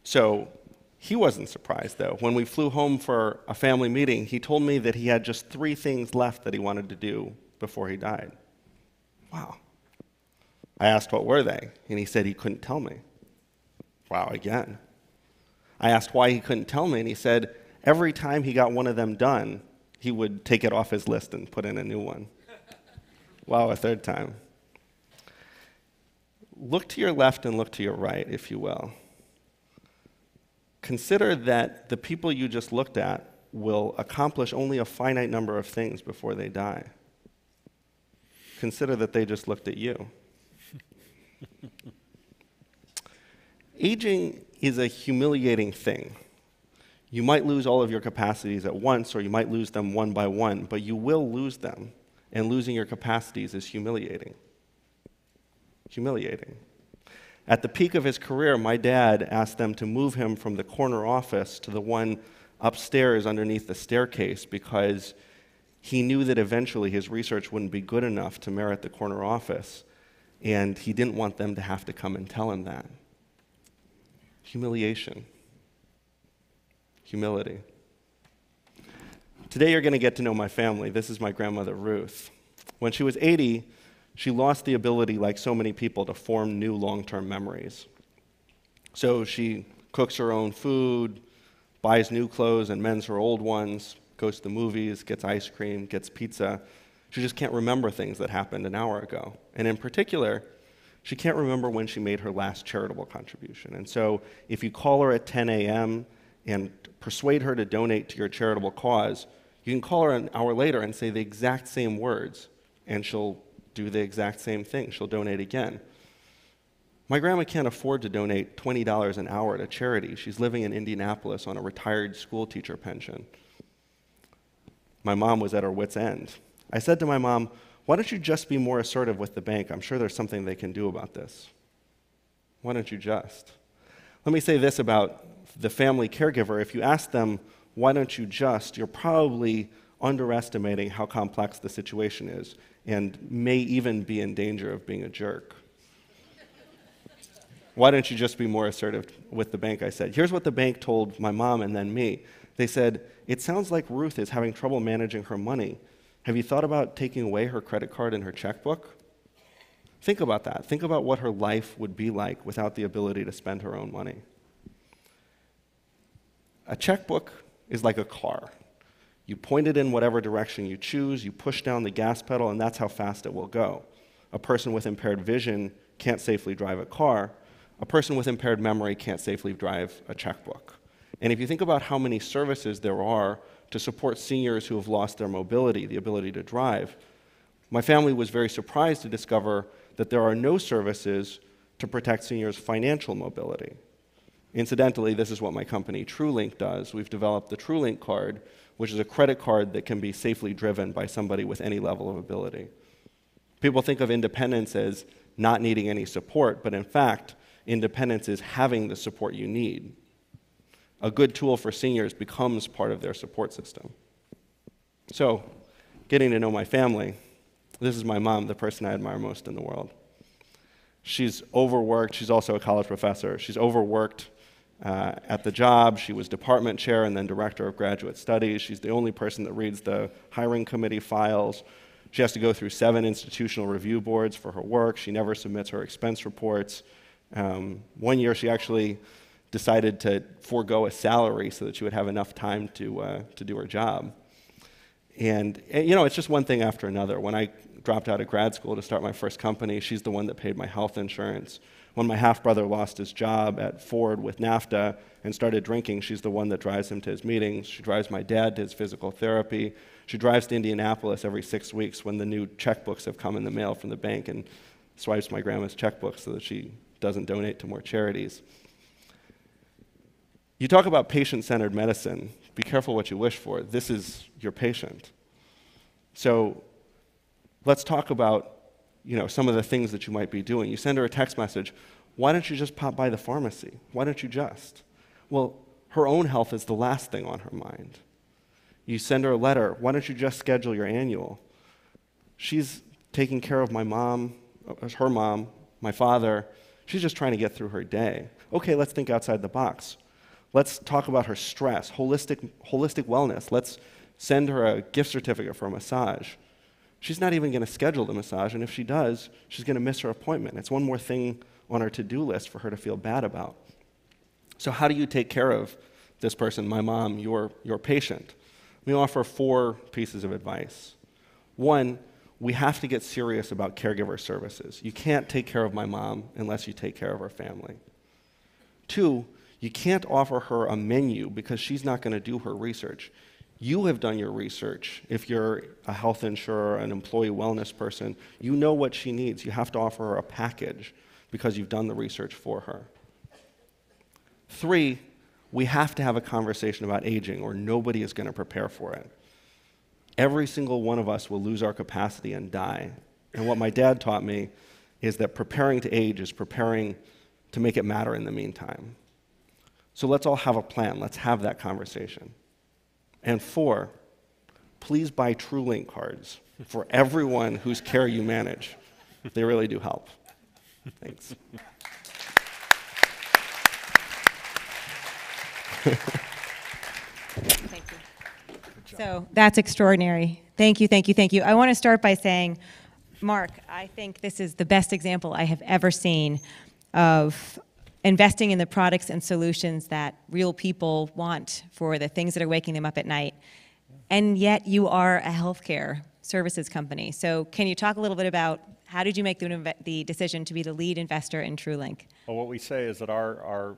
S6: So he wasn't surprised, though. When we flew home for a family meeting, he told me that he had just three things left that he wanted to do before he died. Wow. I asked what were they, and he said he couldn't tell me. Wow, again. I asked why he couldn't tell me, and he said every time he got one of them done, he would take it off his list and put in a new one. wow, a third time. Look to your left and look to your right, if you will. Consider that the people you just looked at will accomplish only a finite number of things before they die. Consider that they just looked at you. Aging is a humiliating thing. You might lose all of your capacities at once, or you might lose them one by one, but you will lose them. And losing your capacities is humiliating. Humiliating. At the peak of his career, my dad asked them to move him from the corner office to the one upstairs underneath the staircase because he knew that eventually his research wouldn't be good enough to merit the corner office, and he didn't want them to have to come and tell him that humiliation, humility. Today, you're going to get to know my family. This is my grandmother, Ruth. When she was 80, she lost the ability, like so many people, to form new long term memories. So she cooks her own food, buys new clothes and mends her old ones, goes to the movies, gets ice cream, gets pizza. She just can't remember things that happened an hour ago. And in particular, she can't remember when she made her last charitable contribution. And so if you call her at 10 a.m. and persuade her to donate to your charitable cause, you can call her an hour later and say the exact same words, and she'll do the exact same thing. She'll donate again. My grandma can't afford to donate $20 an hour to charity. She's living in Indianapolis on a retired school teacher pension. My mom was at her wits' end. I said to my mom, why don't you just be more assertive with the bank? I'm sure there's something they can do about this. Why don't you just? Let me say this about the family caregiver. If you ask them, why don't you just, you're probably underestimating how complex the situation is and may even be in danger of being a jerk. Why don't you just be more assertive with the bank? I said. Here's what the bank told my mom and then me. They said, It sounds like Ruth is having trouble managing her money. Have you thought about taking away her credit card and her checkbook? Think about that. Think about what her life would be like without the ability to spend her own money. A checkbook is like a car. You point it in whatever direction you choose, you push down the gas pedal, and that's how fast it will go. A person with impaired vision can't safely drive a car. A person with impaired memory can't safely drive a checkbook. And if you think about how many services there are to support seniors who have lost their mobility, the ability to drive, my family was very surprised to discover that there are no services to protect seniors' financial mobility. Incidentally, this is what my company TrueLink does. We've developed the TrueLink card, which is a credit card that can be safely driven by somebody with any level of ability. People think of independence as not needing any support, but in fact, independence is having the support you need. A good tool for seniors becomes part of their support system. So, getting to know my family, this is my mom, the person I admire most in the world. She's overworked. She's also a college professor. She's overworked uh, at the job. She was department chair and then director of graduate studies. She's the only person that reads the hiring committee files. She has to go through seven institutional review boards for her work. She never submits her expense reports. Um, one year, she actually decided to forego a salary so that she would have enough time to, uh, to do her job. And, and, you know, it's just one thing after another. When I dropped out of grad school to start my first company. She's the one that paid my health insurance. When my half brother lost his job at Ford with NAFTA and started drinking, she's the one that drives him to his meetings. She drives my dad to his physical therapy. She drives to Indianapolis every six weeks when the new checkbooks have come in the mail from the bank and swipes my grandma's checkbook so that she doesn't donate to more charities. You talk about patient centered medicine. Be careful what you wish for. This is your patient. So let's talk about you know, some of the things that you might be doing. You send her a text message. Why don't you just pop by the pharmacy? Why don't you just? Well, her own health is the last thing on her mind. You send her a letter. Why don't you just schedule your annual? She's taking care of my mom, uh, her mom, my father. She's just trying to get through her day. Okay, let's think outside the box. Let's talk about her stress, holistic, holistic wellness. Let's send her a gift certificate for a massage. She's not even going to schedule the massage, and if she does, she's going to miss her appointment. It's one more thing on her to do list for her to feel bad about. So, how do you take care of this person, my mom, your, your patient? We offer four pieces of advice. One, we have to get serious about caregiver services. You can't take care of my mom unless you take care of her family. Two, you can't offer her a menu because she's not going to do her research. You have done your research. If you're a health insurer, an employee wellness person, you know what she needs. You have to offer her a package because you've done the research for her. Three, we have to have a conversation about aging or nobody is going to prepare for it. Every single one of us will lose our capacity and die. And what my dad taught me is that preparing to age is preparing to make it matter in the meantime. So let's all have a plan. Let's have that conversation. And four, please buy TrueLink cards for everyone whose care you manage. They really do help. Thanks.
S2: Thank you. So that's extraordinary. Thank you, thank you, thank you. I want to start by saying, Mark, I think this is the best example I have ever seen of investing in the products and solutions that real people want for the things that are waking them up at night. And yet you are a healthcare services company. So can you talk a little bit about how did you make the, the decision to be the lead investor in TrueLink?
S3: Well, what we say is that our, our,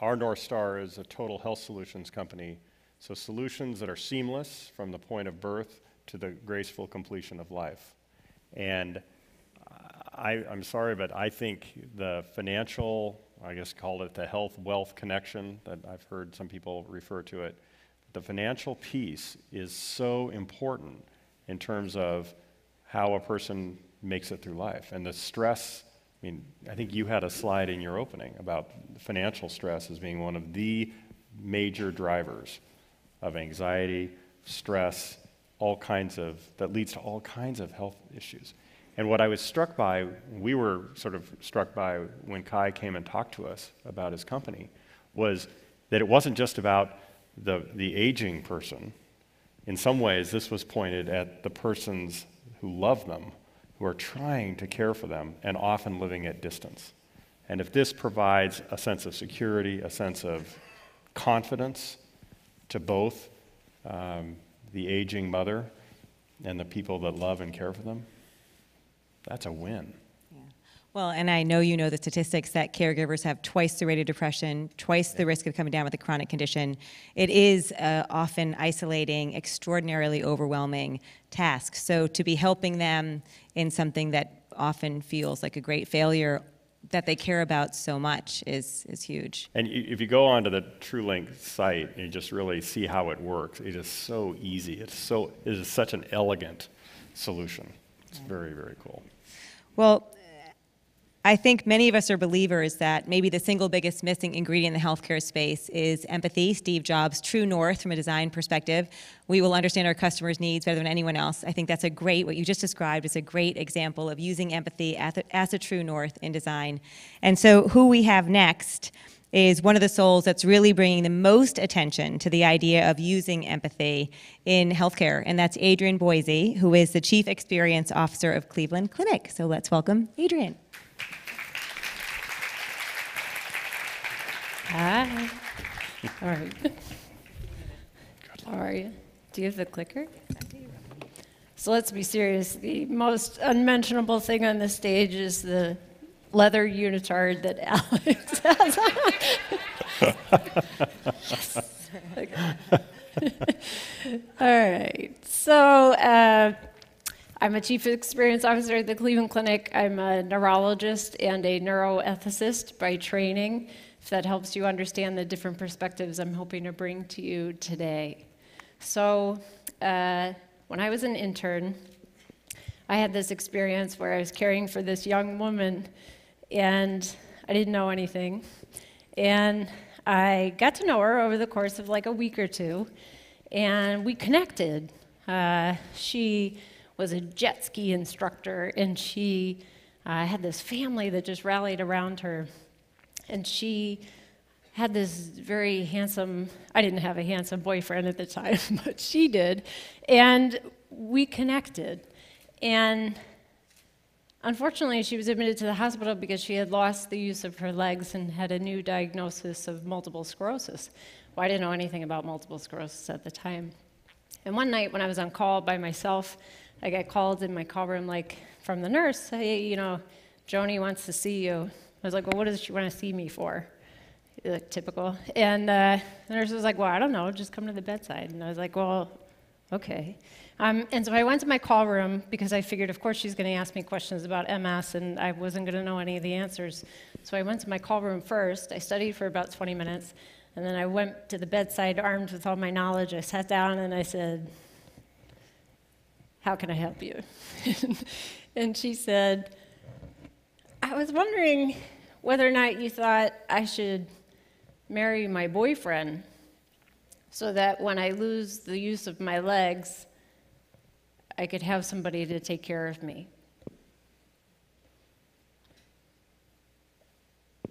S3: our North Star is a total health solutions company. So solutions that are seamless from the point of birth to the graceful completion of life. And I, I'm sorry, but I think the financial I guess called it the health wealth connection that I've heard some people refer to it. The financial piece is so important in terms of how a person makes it through life. And the stress, I mean, I think you had a slide in your opening about financial stress as being one of the major drivers of anxiety, stress, all kinds of, that leads to all kinds of health issues. And what I was struck by, we were sort of struck by when Kai came and talked to us about his company, was that it wasn't just about the, the aging person. In some ways, this was pointed at the persons who love them, who are trying to care for them, and often living at distance. And if this provides a sense of security, a sense of confidence to both um, the aging mother and the people that love and care for them, that's a win.
S2: Well, and I know you know the statistics that caregivers have twice the rate of depression, twice the risk of coming down with a chronic condition. It is uh, often isolating, extraordinarily overwhelming task. So to be helping them in something that often feels like a great failure that they care about so much is, is huge.
S3: And if you go onto the TrueLink site, and you just really see how it works. It is so easy. It's so it is such an elegant solution. It's very very cool.
S2: Well, I think many of us are believers that maybe the single biggest missing ingredient in the healthcare space is empathy. Steve Jobs' true north from a design perspective. We will understand our customers' needs better than anyone else. I think that's a great, what you just described is a great example of using empathy as a, as a true north in design. And so, who we have next is one of the souls that's really bringing the most attention to the idea of using empathy in healthcare, and that's Adrienne Boissy, who is the Chief Experience Officer of Cleveland Clinic. So let's welcome Adrienne.
S7: Hi. All right. How are you? Do you have the clicker? So let's be serious. The most unmentionable thing on the stage is the leather unitard that Alex has. All right. So uh, I'm a chief experience officer at the Cleveland Clinic. I'm a neurologist and a neuroethicist by training if that helps you understand the different perspectives I'm hoping to bring to you today. So, uh, when I was an intern, I had this experience where I was caring for this young woman and I didn't know anything. And I got to know her over the course of like a week or two, and we connected. Uh, she was a jet ski instructor, and she uh, had this family that just rallied around her and she had this very handsome i didn't have a handsome boyfriend at the time but she did and we connected and unfortunately she was admitted to the hospital because she had lost the use of her legs and had a new diagnosis of multiple sclerosis well i didn't know anything about multiple sclerosis at the time and one night when i was on call by myself i got called in my call room like from the nurse hey you know joni wants to see you I was like, well, what does she want to see me for? Like, typical. And uh, the nurse was like, well, I don't know, just come to the bedside. And I was like, well, okay. Um, and so I went to my call room because I figured, of course, she's going to ask me questions about MS, and I wasn't going to know any of the answers. So I went to my call room first. I studied for about 20 minutes, and then I went to the bedside armed with all my knowledge. I sat down and I said, how can I help you? and she said, I was wondering whether or not you thought I should marry my boyfriend so that when I lose the use of my legs, I could have somebody to take care of me.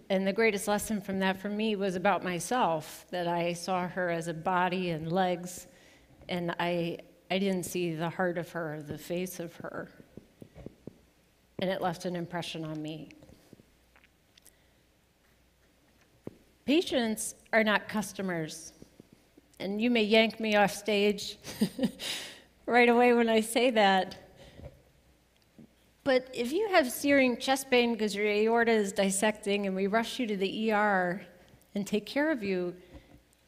S7: And the greatest lesson from that for me was about myself that I saw her as a body and legs, and I, I didn't see the heart of her, the face of her and it left an impression on me. Patients are not customers, and you may yank me off stage right away when I say that. But if you have searing chest pain because your aorta is dissecting and we rush you to the ER and take care of you,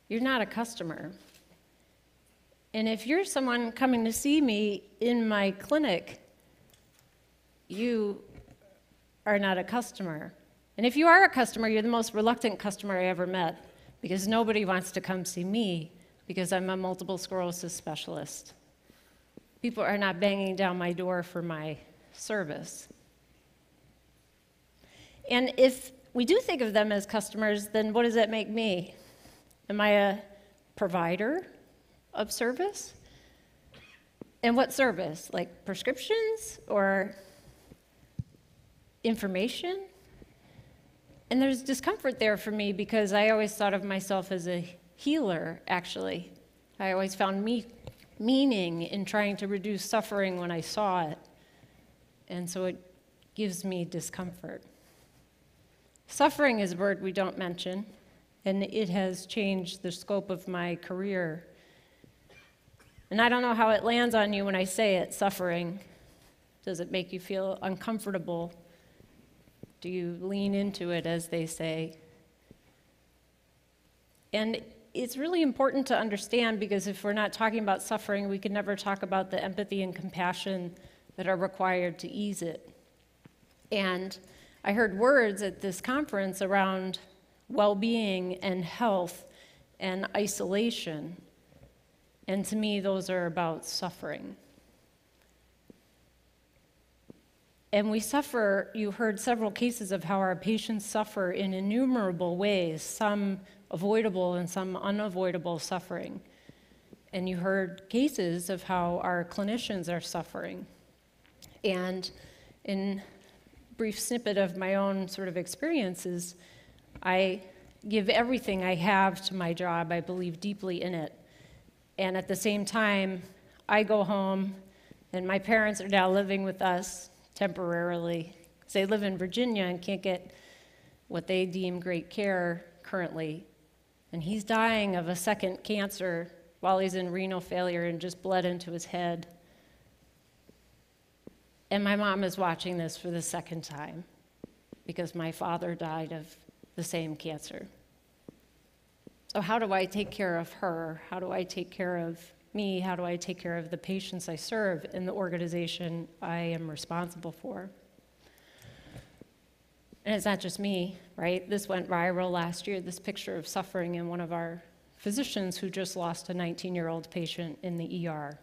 S7: you're not a customer. And if you're someone coming to see me in my clinic you are not a customer. And if you are a customer, you're the most reluctant customer I ever met because nobody wants to come see me because I'm a multiple sclerosis specialist. People are not banging down my door for my service. And if we do think of them as customers, then what does that make me? Am I a provider of service? And what service? Like prescriptions or information? And there's discomfort there for me because I always thought of myself as a healer, actually. I always found me meaning in trying to reduce suffering when I saw it. And so it gives me discomfort. Suffering is a word we don't mention, and it has changed the scope of my career. And I don't know how it lands on you when I say it suffering. Does it make you feel uncomfortable? Do you lean into it, as they say? And it's really important to understand because if we're not talking about suffering, we can never talk about the empathy and compassion that are required to ease it. And I heard words at this conference around well being and health and isolation. And to me, those are about suffering. And we suffer, you heard several cases of how our patients suffer in innumerable ways, some avoidable and some unavoidable suffering. And you heard cases of how our clinicians are suffering. And in brief snippet of my own sort of experiences, I give everything I have to my job. I believe deeply in it. And at the same time, I go home, and my parents are now living with us temporarily. because They live in Virginia and can't get what they deem great care currently. And he's dying of a second cancer while he's in renal failure and just bled into his head. And my mom is watching this for the second time because my father died of the same cancer. So, how do I take care of her? How do I take care of me? How do I take care of the patients I serve in the organization I am responsible for? And it's not just me, right? This went viral last year, this picture of suffering in one of our physicians who just lost a 19 year old patient in the ER.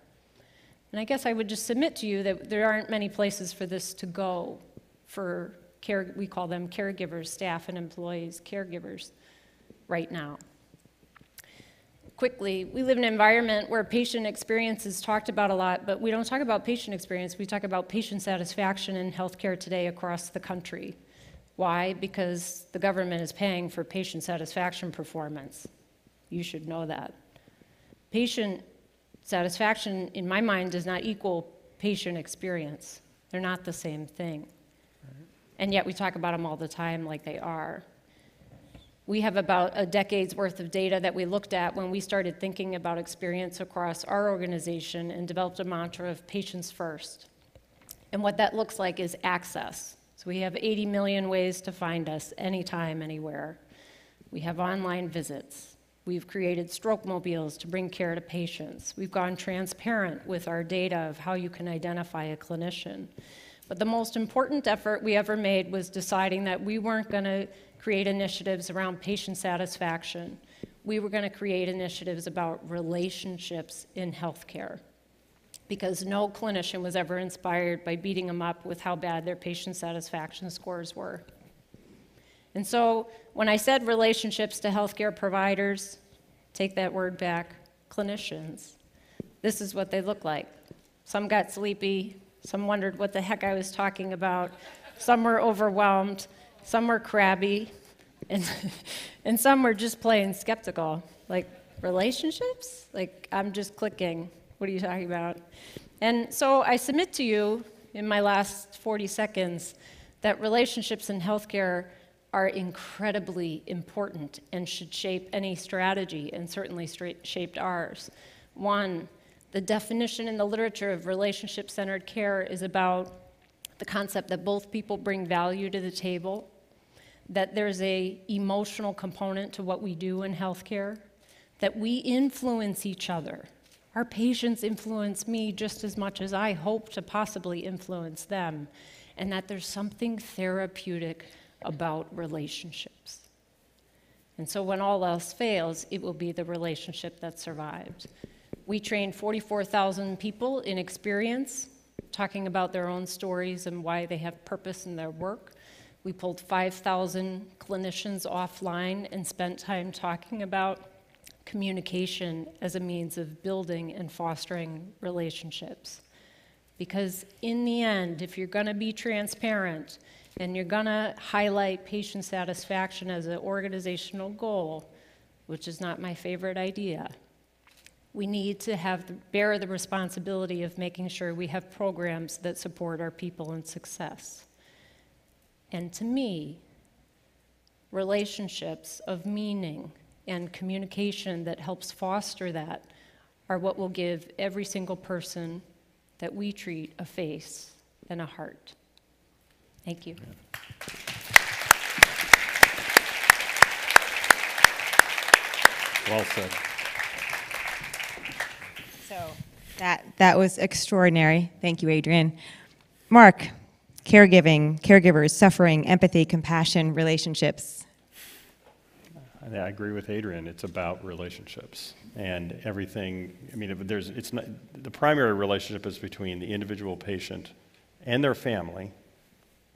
S7: And I guess I would just submit to you that there aren't many places for this to go for care, we call them caregivers, staff and employees, caregivers, right now. Quickly, we live in an environment where patient experience is talked about a lot, but we don't talk about patient experience, we talk about patient satisfaction in healthcare today across the country. Why? Because the government is paying for patient satisfaction performance. You should know that. Patient satisfaction, in my mind, does not equal patient experience. They're not the same thing. And yet we talk about them all the time like they are. We have about a decade's worth of data that we looked at when we started thinking about experience across our organization and developed a mantra of patients first. And what that looks like is access. So we have 80 million ways to find us anytime, anywhere. We have online visits. We've created stroke mobiles to bring care to patients. We've gone transparent with our data of how you can identify a clinician. But the most important effort we ever made was deciding that we weren't going to create initiatives around patient satisfaction. We were going to create initiatives about relationships in healthcare because no clinician was ever inspired by beating them up with how bad their patient satisfaction scores were. And so when I said relationships to healthcare providers, take that word back, clinicians, this is what they look like. Some got sleepy, some wondered what the heck I was talking about, some were overwhelmed, some were crabby, and, and some were just plain skeptical. Like, relationships? Like, I'm just clicking. What are you talking about? And so I submit to you in my last 40 seconds that relationships in healthcare are incredibly important and should shape any strategy, and certainly shaped ours. One, the definition in the literature of relationship centered care is about the concept that both people bring value to the table, that there's a emotional component to what we do in healthcare, that we influence each other. Our patients influence me just as much as I hope to possibly influence them, and that there's something therapeutic about relationships. And so when all else fails, it will be the relationship that survived. We trained 44,000 people in experience, talking about their own stories and why they have purpose in their work. We pulled 5,000 clinicians offline and spent time talking about communication as a means of building and fostering relationships. Because in the end, if you're going to be transparent and you're going to highlight patient satisfaction as an organizational goal, which is not my favorite idea, we need to have the, bear the responsibility of making sure we have programs that support our people and success. And to me, relationships of meaning and communication that helps foster that are what will give every single person that we treat a face and a heart. Thank you.
S3: Well said.
S2: So that, that was extraordinary. Thank you, Adrienne. Mark, caregiving, caregivers, suffering, empathy, compassion, relationships.
S3: I agree with Adrienne. It's about relationships and everything. I mean, there's, it's not, the primary relationship is between the individual patient and their family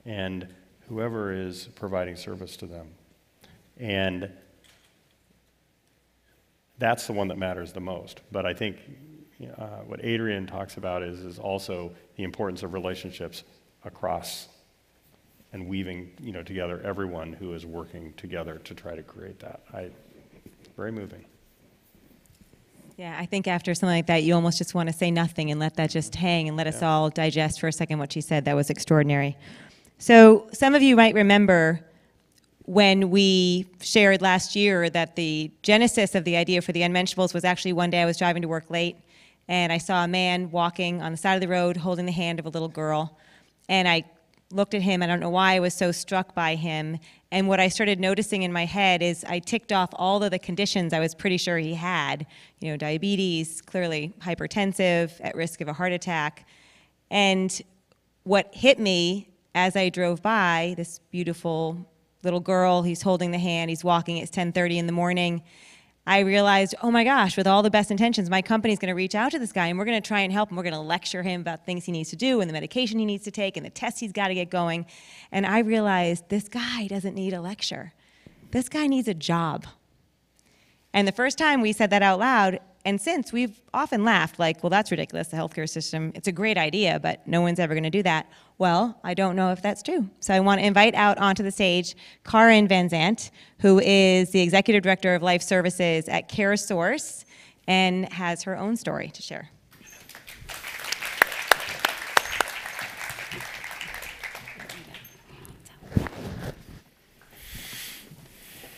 S3: and whoever is providing service to them. And that's the one that matters the most. But I think uh, what Adrienne talks about is, is also the importance of relationships across and weaving you know, together everyone who is working together to try to create that. I, very moving.
S2: Yeah, I think after something like that, you almost just want to say nothing and let that just hang and let us all digest for a second what she said. That was extraordinary. So, some of you might remember when we shared last year that the genesis of the idea for the unmentionables was actually one day I was driving to work late and I saw a man walking on the side of the road holding the hand of a little girl. And I looked at him. I don't know why I was so struck by him. And what I started noticing in my head is I ticked off all of the conditions I was pretty sure he had. You know, diabetes, clearly hypertensive, at risk of a heart attack. And what hit me as I drove by this beautiful little girl, he's holding the hand, he's walking, it's 10:30 in the morning. I realized, oh my gosh, with all the best intentions, my company's going to reach out to this guy and we're going to try and help him. We're going to lecture him about things he needs to do and the medication he needs to take and the tests he's got to get going. And I realized this guy doesn't need a lecture. This guy needs a job. And the first time we said that out loud, and since we've often laughed, like, well, that's ridiculous, the healthcare system, it's a great idea, but no one's ever going to do that. Well, I don't know if that's true. So I want to invite out onto the stage Karin VanZant, who is the Executive Director of Life Services at CareSource and has her own story to share.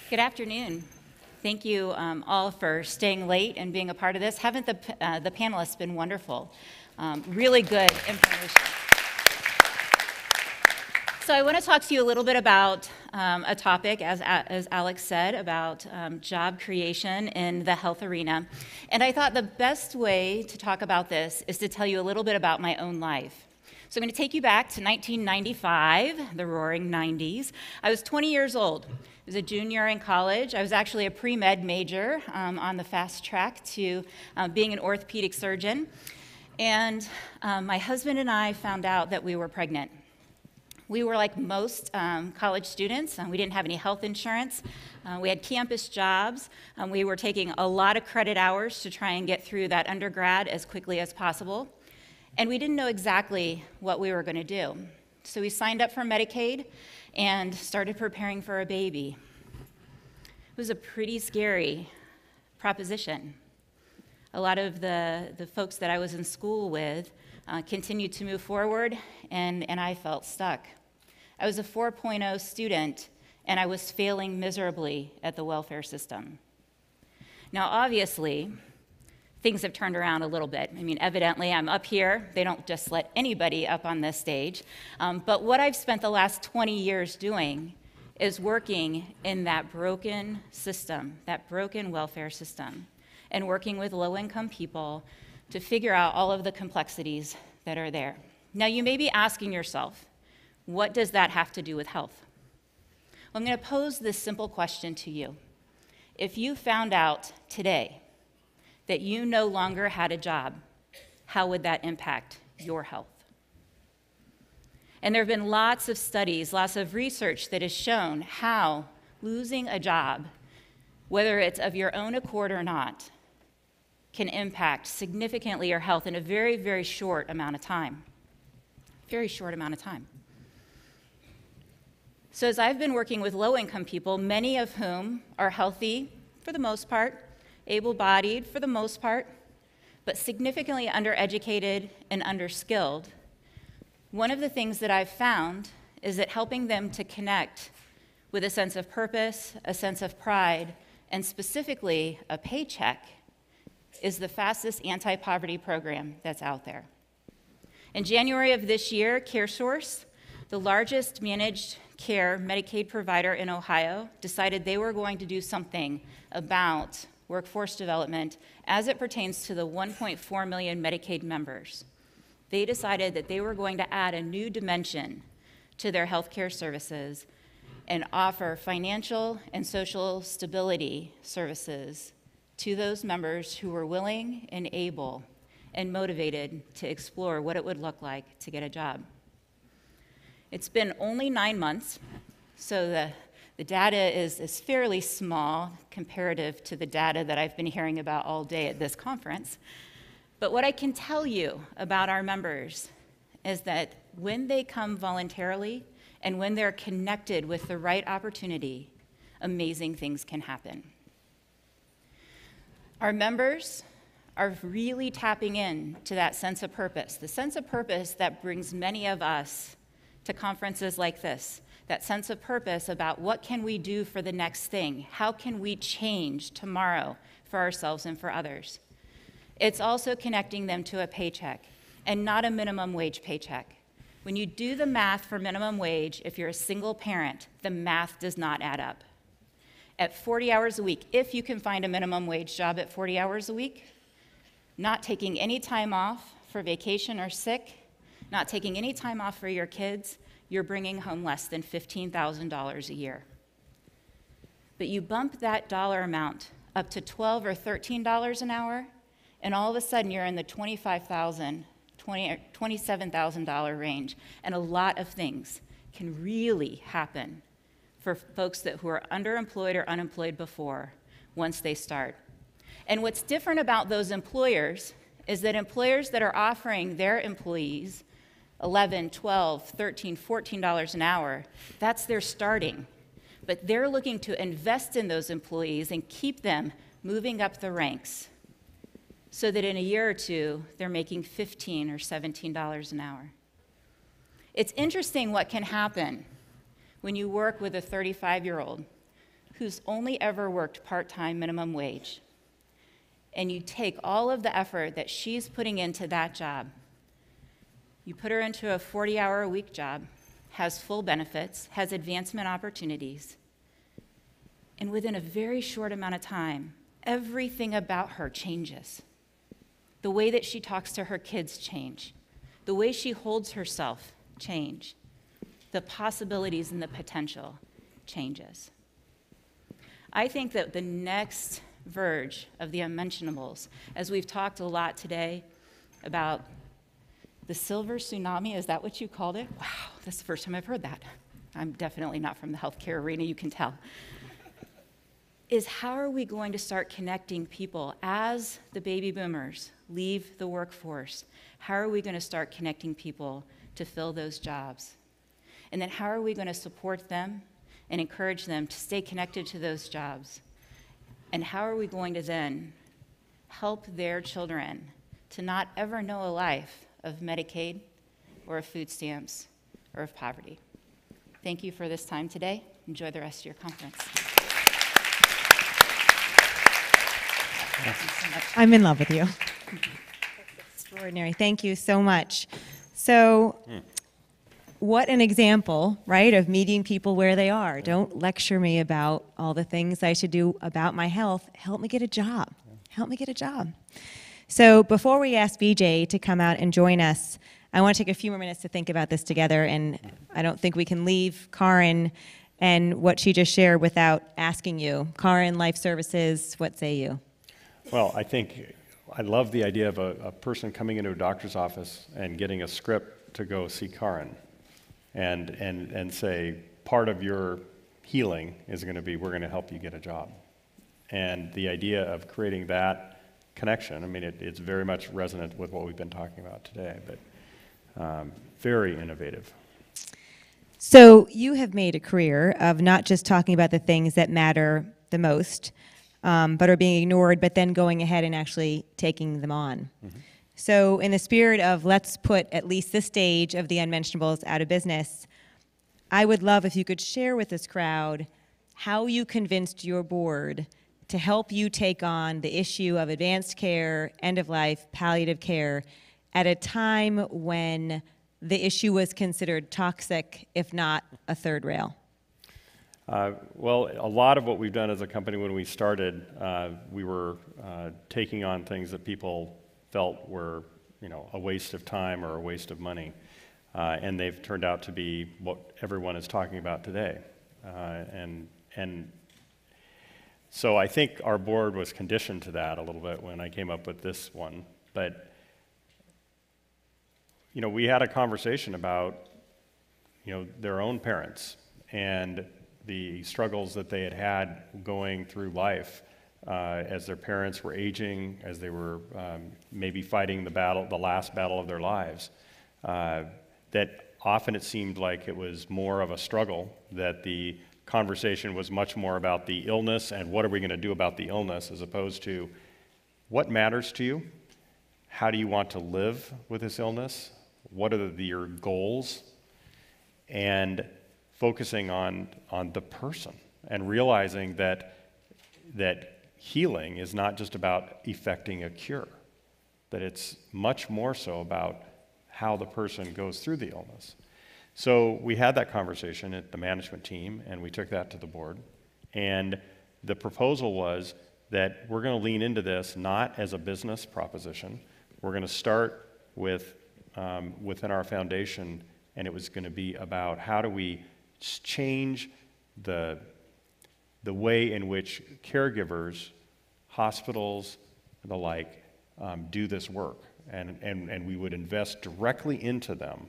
S8: Good afternoon. Thank you um, all for staying late and being a part of this. Haven't the, uh, the panelists been wonderful? Um, really good information. So I want to talk to you a little bit about um, a topic, as, as Alex said, about um, job creation in the health arena. And I thought the best way to talk about this is to tell you a little bit about my own life. So I'm going to take you back to 1995, the roaring 90s. I was 20 years old. Was a junior in college. I was actually a pre med major um, on the fast track to uh, being an orthopedic surgeon. And um, my husband and I found out that we were pregnant. We were like most um, college students. We didn't have any health insurance. Uh, we had campus jobs. We were taking a lot of credit hours to try and get through that undergrad as quickly as possible. And we didn't know exactly what we were going to do. So we signed up for Medicaid and started preparing for a baby. It was a pretty scary proposition. A lot of the, the folks that I was in school with uh, continued to move forward, and, and I felt stuck. I was a 4.0 student, and I was failing miserably at the welfare system. Now, obviously, things have turned around a little bit. I mean, evidently, I'm up here. They don't just let anybody up on this stage. Um, but what I've spent the last 20 years doing is working in that broken system, that broken welfare system, and working with low income people to figure out all of the complexities that are there. Now, you may be asking yourself, what does that have to do with health? Well, I'm going to pose this simple question to you. If you found out today that you no longer had a job, how would that impact your health? And there have been lots of studies, lots of research that has shown how losing a job whether it's of your own accord or not, can impact significantly your health in a very, very short amount of time. Very short amount of time. So, as I've been working with low income people, many of whom are healthy for the most part, able bodied for the most part, but significantly undereducated and underskilled, one of the things that I've found is that helping them to connect with a sense of purpose, a sense of pride, and specifically a paycheck is the fastest anti poverty program that's out there. In January of this year, CareSource, the largest managed care Medicaid provider in Ohio, decided they were going to do something about workforce development as it pertains to the 1.4 million Medicaid members. They decided that they were going to add a new dimension to their health care services and offer financial and social stability services to those members who were willing and able and motivated to explore what it would look like to get a job. It's been only nine months, so the, the data is, is fairly small comparative to the data that I've been hearing about all day at this conference. But what I can tell you about our members is that when they come voluntarily and when they're connected with the right opportunity, amazing things can happen. Our members are really tapping in to that sense of purpose, the sense of purpose that brings many of us to conferences like this, that sense of purpose about what can we do for the next thing? How can we change tomorrow for ourselves and for others? It's also connecting them to a paycheck and not a minimum wage paycheck. When you do the math for minimum wage, if you're a single parent, the math does not add up. At 40 hours a week, if you can find a minimum wage job at 40 hours a week, not taking any time off for vacation or sick, not taking any time off for your kids, you're bringing home less than $15,000 a year. But you bump that dollar amount up to 12 or $13 an hour, and all of a sudden you're in the $25,000, $20, $27,000 range, and a lot of things can really happen for folks that who are underemployed or unemployed before once they start. And what's different about those employers is that employers that are offering their employees 11, 12, 13, 14 dollars an hour, that's their starting. But they're looking to invest in those employees and keep them moving up the ranks so that in a year or two they're making 15 or 17 dollars an hour. It's interesting what can happen when you work with a 35-year-old who's only ever worked part-time minimum wage and you take all of the effort that she's putting into that job you put her into a 40 hour a week job, has full benefits, has advancement opportunities, and within a very short amount of time, everything about her changes. The way that she talks to her kids change. The way she holds herself change. The possibilities and the potential changes. I think that the next verge of the unmentionables, as we've talked a lot today about the silver tsunami, is that what you called it? Wow, that's the first time I've heard that. I'm definitely not from the healthcare arena, you can tell. Is how are we going to start connecting people as the baby boomers leave the workforce? How are we going to start connecting people to fill those jobs? And then how are we going to support them and encourage them to stay connected to those jobs? And how are we going to then help their children to not ever know a life of Medicaid or of food stamps or of poverty. Thank you for this time today. Enjoy the rest of your conference.
S2: I'm in love with you. Extraordinary. Thank you so much. So, hmm. what an example, right, of meeting people where they are. Don't lecture me about all the things I should do about my health. Help me get a job. Help me get a job. So before we ask BJ to come out and join us, I want to take a few more minutes to think about this together, and I don't think we can leave Karin and what she just shared without asking you. Karin, Life Services, what say you?
S3: Well, I think I love the idea of a, a person coming into a doctor's office and getting a script to go see Karin and, and, and say, part of your healing is going to be we're going to help you get a job. And the idea of creating that connection, I mean, it, it's very much resonant with what we've been talking about today, but um, very innovative.
S2: So you have made a career of not just talking about the things that matter the most, um, but are being ignored, but then going ahead and actually taking them on. So, in the spirit of let's put at least this stage of the unmentionables out of business, I would love if you could share with this crowd how you convinced your board to help you take on the issue of advanced care, end of life, palliative care at a time when the issue was considered toxic, if not a third rail.
S3: Uh, Well, a lot of what we've done as a company when we started, uh, we were uh, taking on things that people felt were, you know, a waste of time or a waste of money. Uh, And they've turned out to be what everyone is talking about today. Uh, And, and so I think our board was conditioned to that a little bit when I came up with this one. But, you know, we had a conversation about you know, their own parents and the struggles that they had had going through life uh, as their parents were aging, as they were um, maybe fighting the battle, the last battle of their lives. Uh, that often it seemed like it was more of a struggle, that the conversation was much more about the illness and what are we going to do about the illness as opposed to what matters to you? How do you want to live with this illness? What are the, your goals? and focusing on, on the person and realizing that, that healing is not just about effecting a cure, that it's much more so about how the person goes through the illness. So we had that conversation at the management team, and we took that to the board. And the proposal was that we're going to lean into this not as a business proposition. We're going to start with um, within our foundation and it was going to be about how do we change the, the way in which caregivers, hospitals, and the like um, do this work. And, and, and we would invest directly into them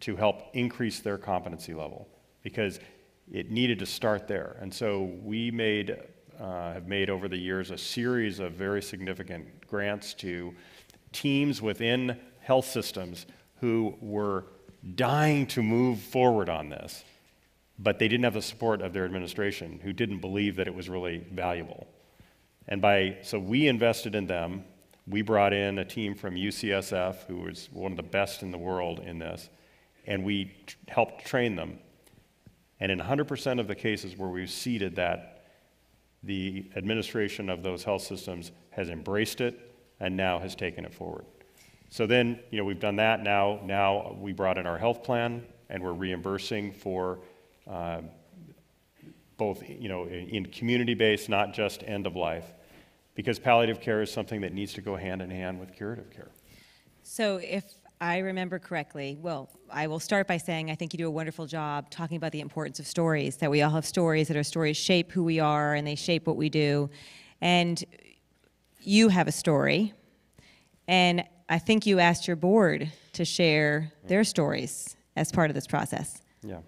S3: to help increase their competency level because it needed to start there. And so we made, uh, have made over the years a series of very significant grants to teams within health systems who were dying to move forward on this, but they didn't have the support of their administration, who didn't believe that it was really valuable. And by, so we invested in them. We brought in a team from UCSF, who was one of the best in the world in this, and we t- helped train them. And in 100% of the cases where we've seeded that, the administration of those health systems has embraced it and now has taken it forward. So then, you know, we've done that. Now, now we brought in our health plan, and we're reimbursing for uh, both, you know, in, community-based, not just end of life, because palliative care is something that needs to go hand in hand with curative care.
S2: So, if I remember correctly, well, I will start by saying I think you do a wonderful job talking about the importance of stories, that we all have stories, that our stories shape who we are and they shape what we do. And you have a story, and I think you asked your board to share their stories as part of this process.
S3: Yeah.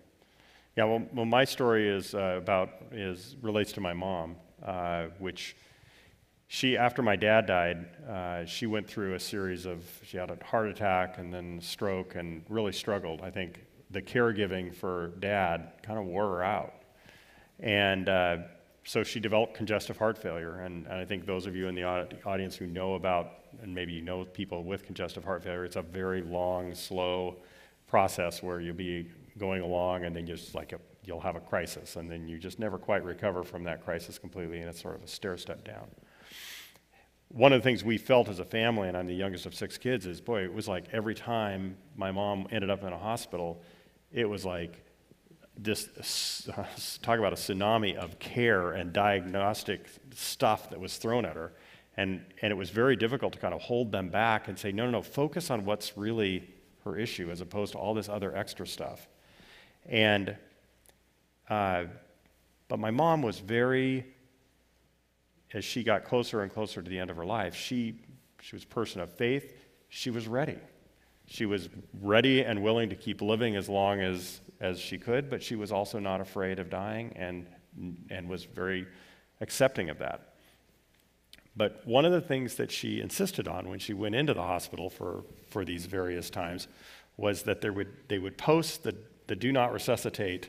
S3: Yeah, well, well my story is uh, about, is, relates to my mom, uh, which she, after my dad died, uh, she went through a series of, she had a heart attack and then stroke and really struggled. I think the caregiving for dad kind of wore her out. And uh, so she developed congestive heart failure. And, and I think those of you in the audience who know about, and maybe you know people with congestive heart failure, it's a very long, slow process where you'll be going along and then just like a, you'll have a crisis and then you just never quite recover from that crisis completely and it's sort of a stair step down. One of the things we felt as a family, and I'm the youngest of six kids, is boy, it was like every time my mom ended up in a hospital, it was like this talk about a tsunami of care and diagnostic stuff that was thrown at her. And, and it was very difficult to kind of hold them back and say, no, no, no, focus on what's really her issue as opposed to all this other extra stuff. And, uh, but my mom was very, as she got closer and closer to the end of her life, she, she was a person of faith. She was ready. She was ready and willing to keep living as long as, as she could, but she was also not afraid of dying and, and was very accepting of that. But one of the things that she insisted on when she went into the hospital for, for these various times was that there would, they would post the, the do not resuscitate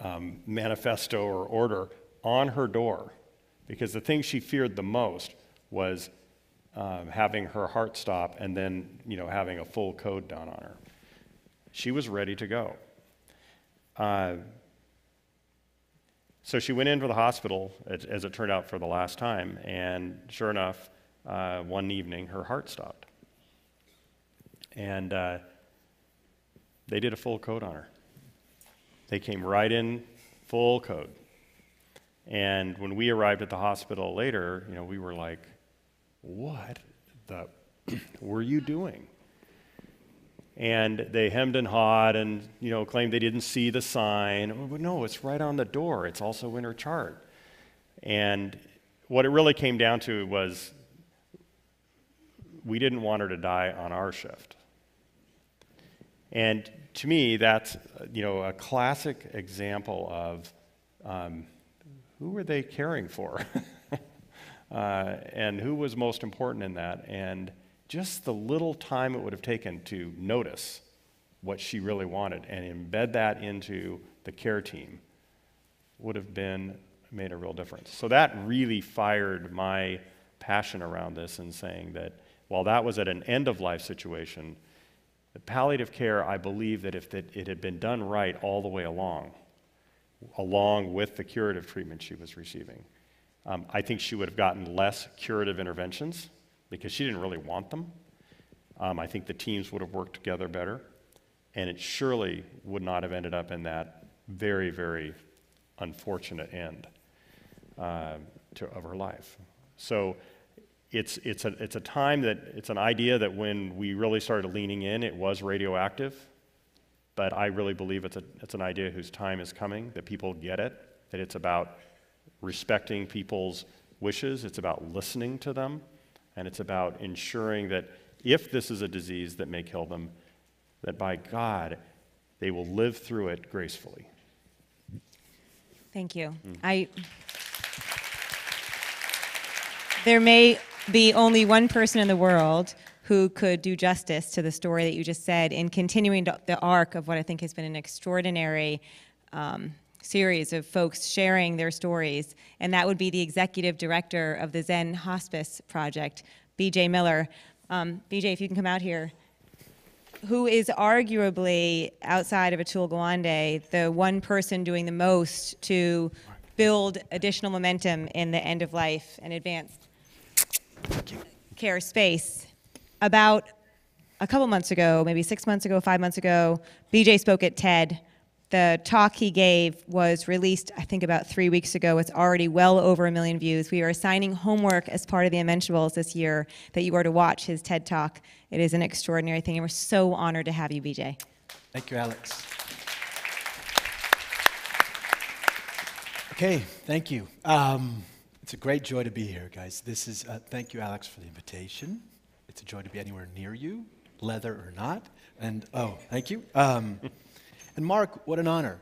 S3: um, manifesto or order on her door because the thing she feared the most was um, having her heart stop and then you know having a full code done on her. She was ready to go. Uh, so she went into the hospital as, it turned out for the last time and sure enough uh, one evening her heart stopped. And uh, they did a full code on her. They came right in full code. And when we arrived at the hospital later, you know, we were like, what the were you doing? And they hemmed and hawed and, you know, claimed they didn't see the sign. Well, no, it's right on the door. It's also in her chart. And what it really came down to was we didn't want her to die on our shift. And to me, that's you know a classic example of um, who were they caring for, uh, and who was most important in that, and just the little time it would have taken to notice what she really wanted and embed that into the care team would have been made a real difference. So that really fired my passion around this and saying that while that was at an end of life situation the palliative care, I believe that if it had been done right all the way along, along with the curative treatment she was receiving, um, I think she would have gotten less curative interventions because she didn't really want them. Um, I think the teams would have worked together better, and it surely would not have ended up in that very, very unfortunate end uh, to, of her life. So it's, it's, a, it's a time that, it's an idea that when we really started leaning in, it was radioactive. But I really believe it's, a, it's an idea whose time is coming, that people get it, that it's about respecting people's wishes, it's about listening to them, and it's about ensuring that if this is a disease that may kill them, that by God, they will live through it gracefully.
S2: Thank you. Mm. I, there may be only one person in the world who could do justice to the story that you just said in continuing the arc of what I think has been an extraordinary um, series of folks sharing their stories, and that would be the executive director of the Zen Hospice Project, BJ Miller. Um, BJ, if you can come out here who is arguably outside of Atul Gawande the one person doing the most to build additional momentum in the end of life and advanced care space. About a couple months ago, maybe six months ago, five months ago, BJ spoke at TED. The talk he gave was released, I think, about three weeks ago. It's already well over a million views. We are assigning homework as part of the Unmentionables this year that you are to watch his TED talk. It is an extraordinary thing, and we're so honored to have you, BJ.
S9: Thank you, Alex. Okay, thank you. Um, it's a great joy to be here, guys. This is, uh, thank you, Alex, for the invitation. It's a joy to be anywhere near you, leather or not. And, oh, thank you. Um, and Mark, what an honor.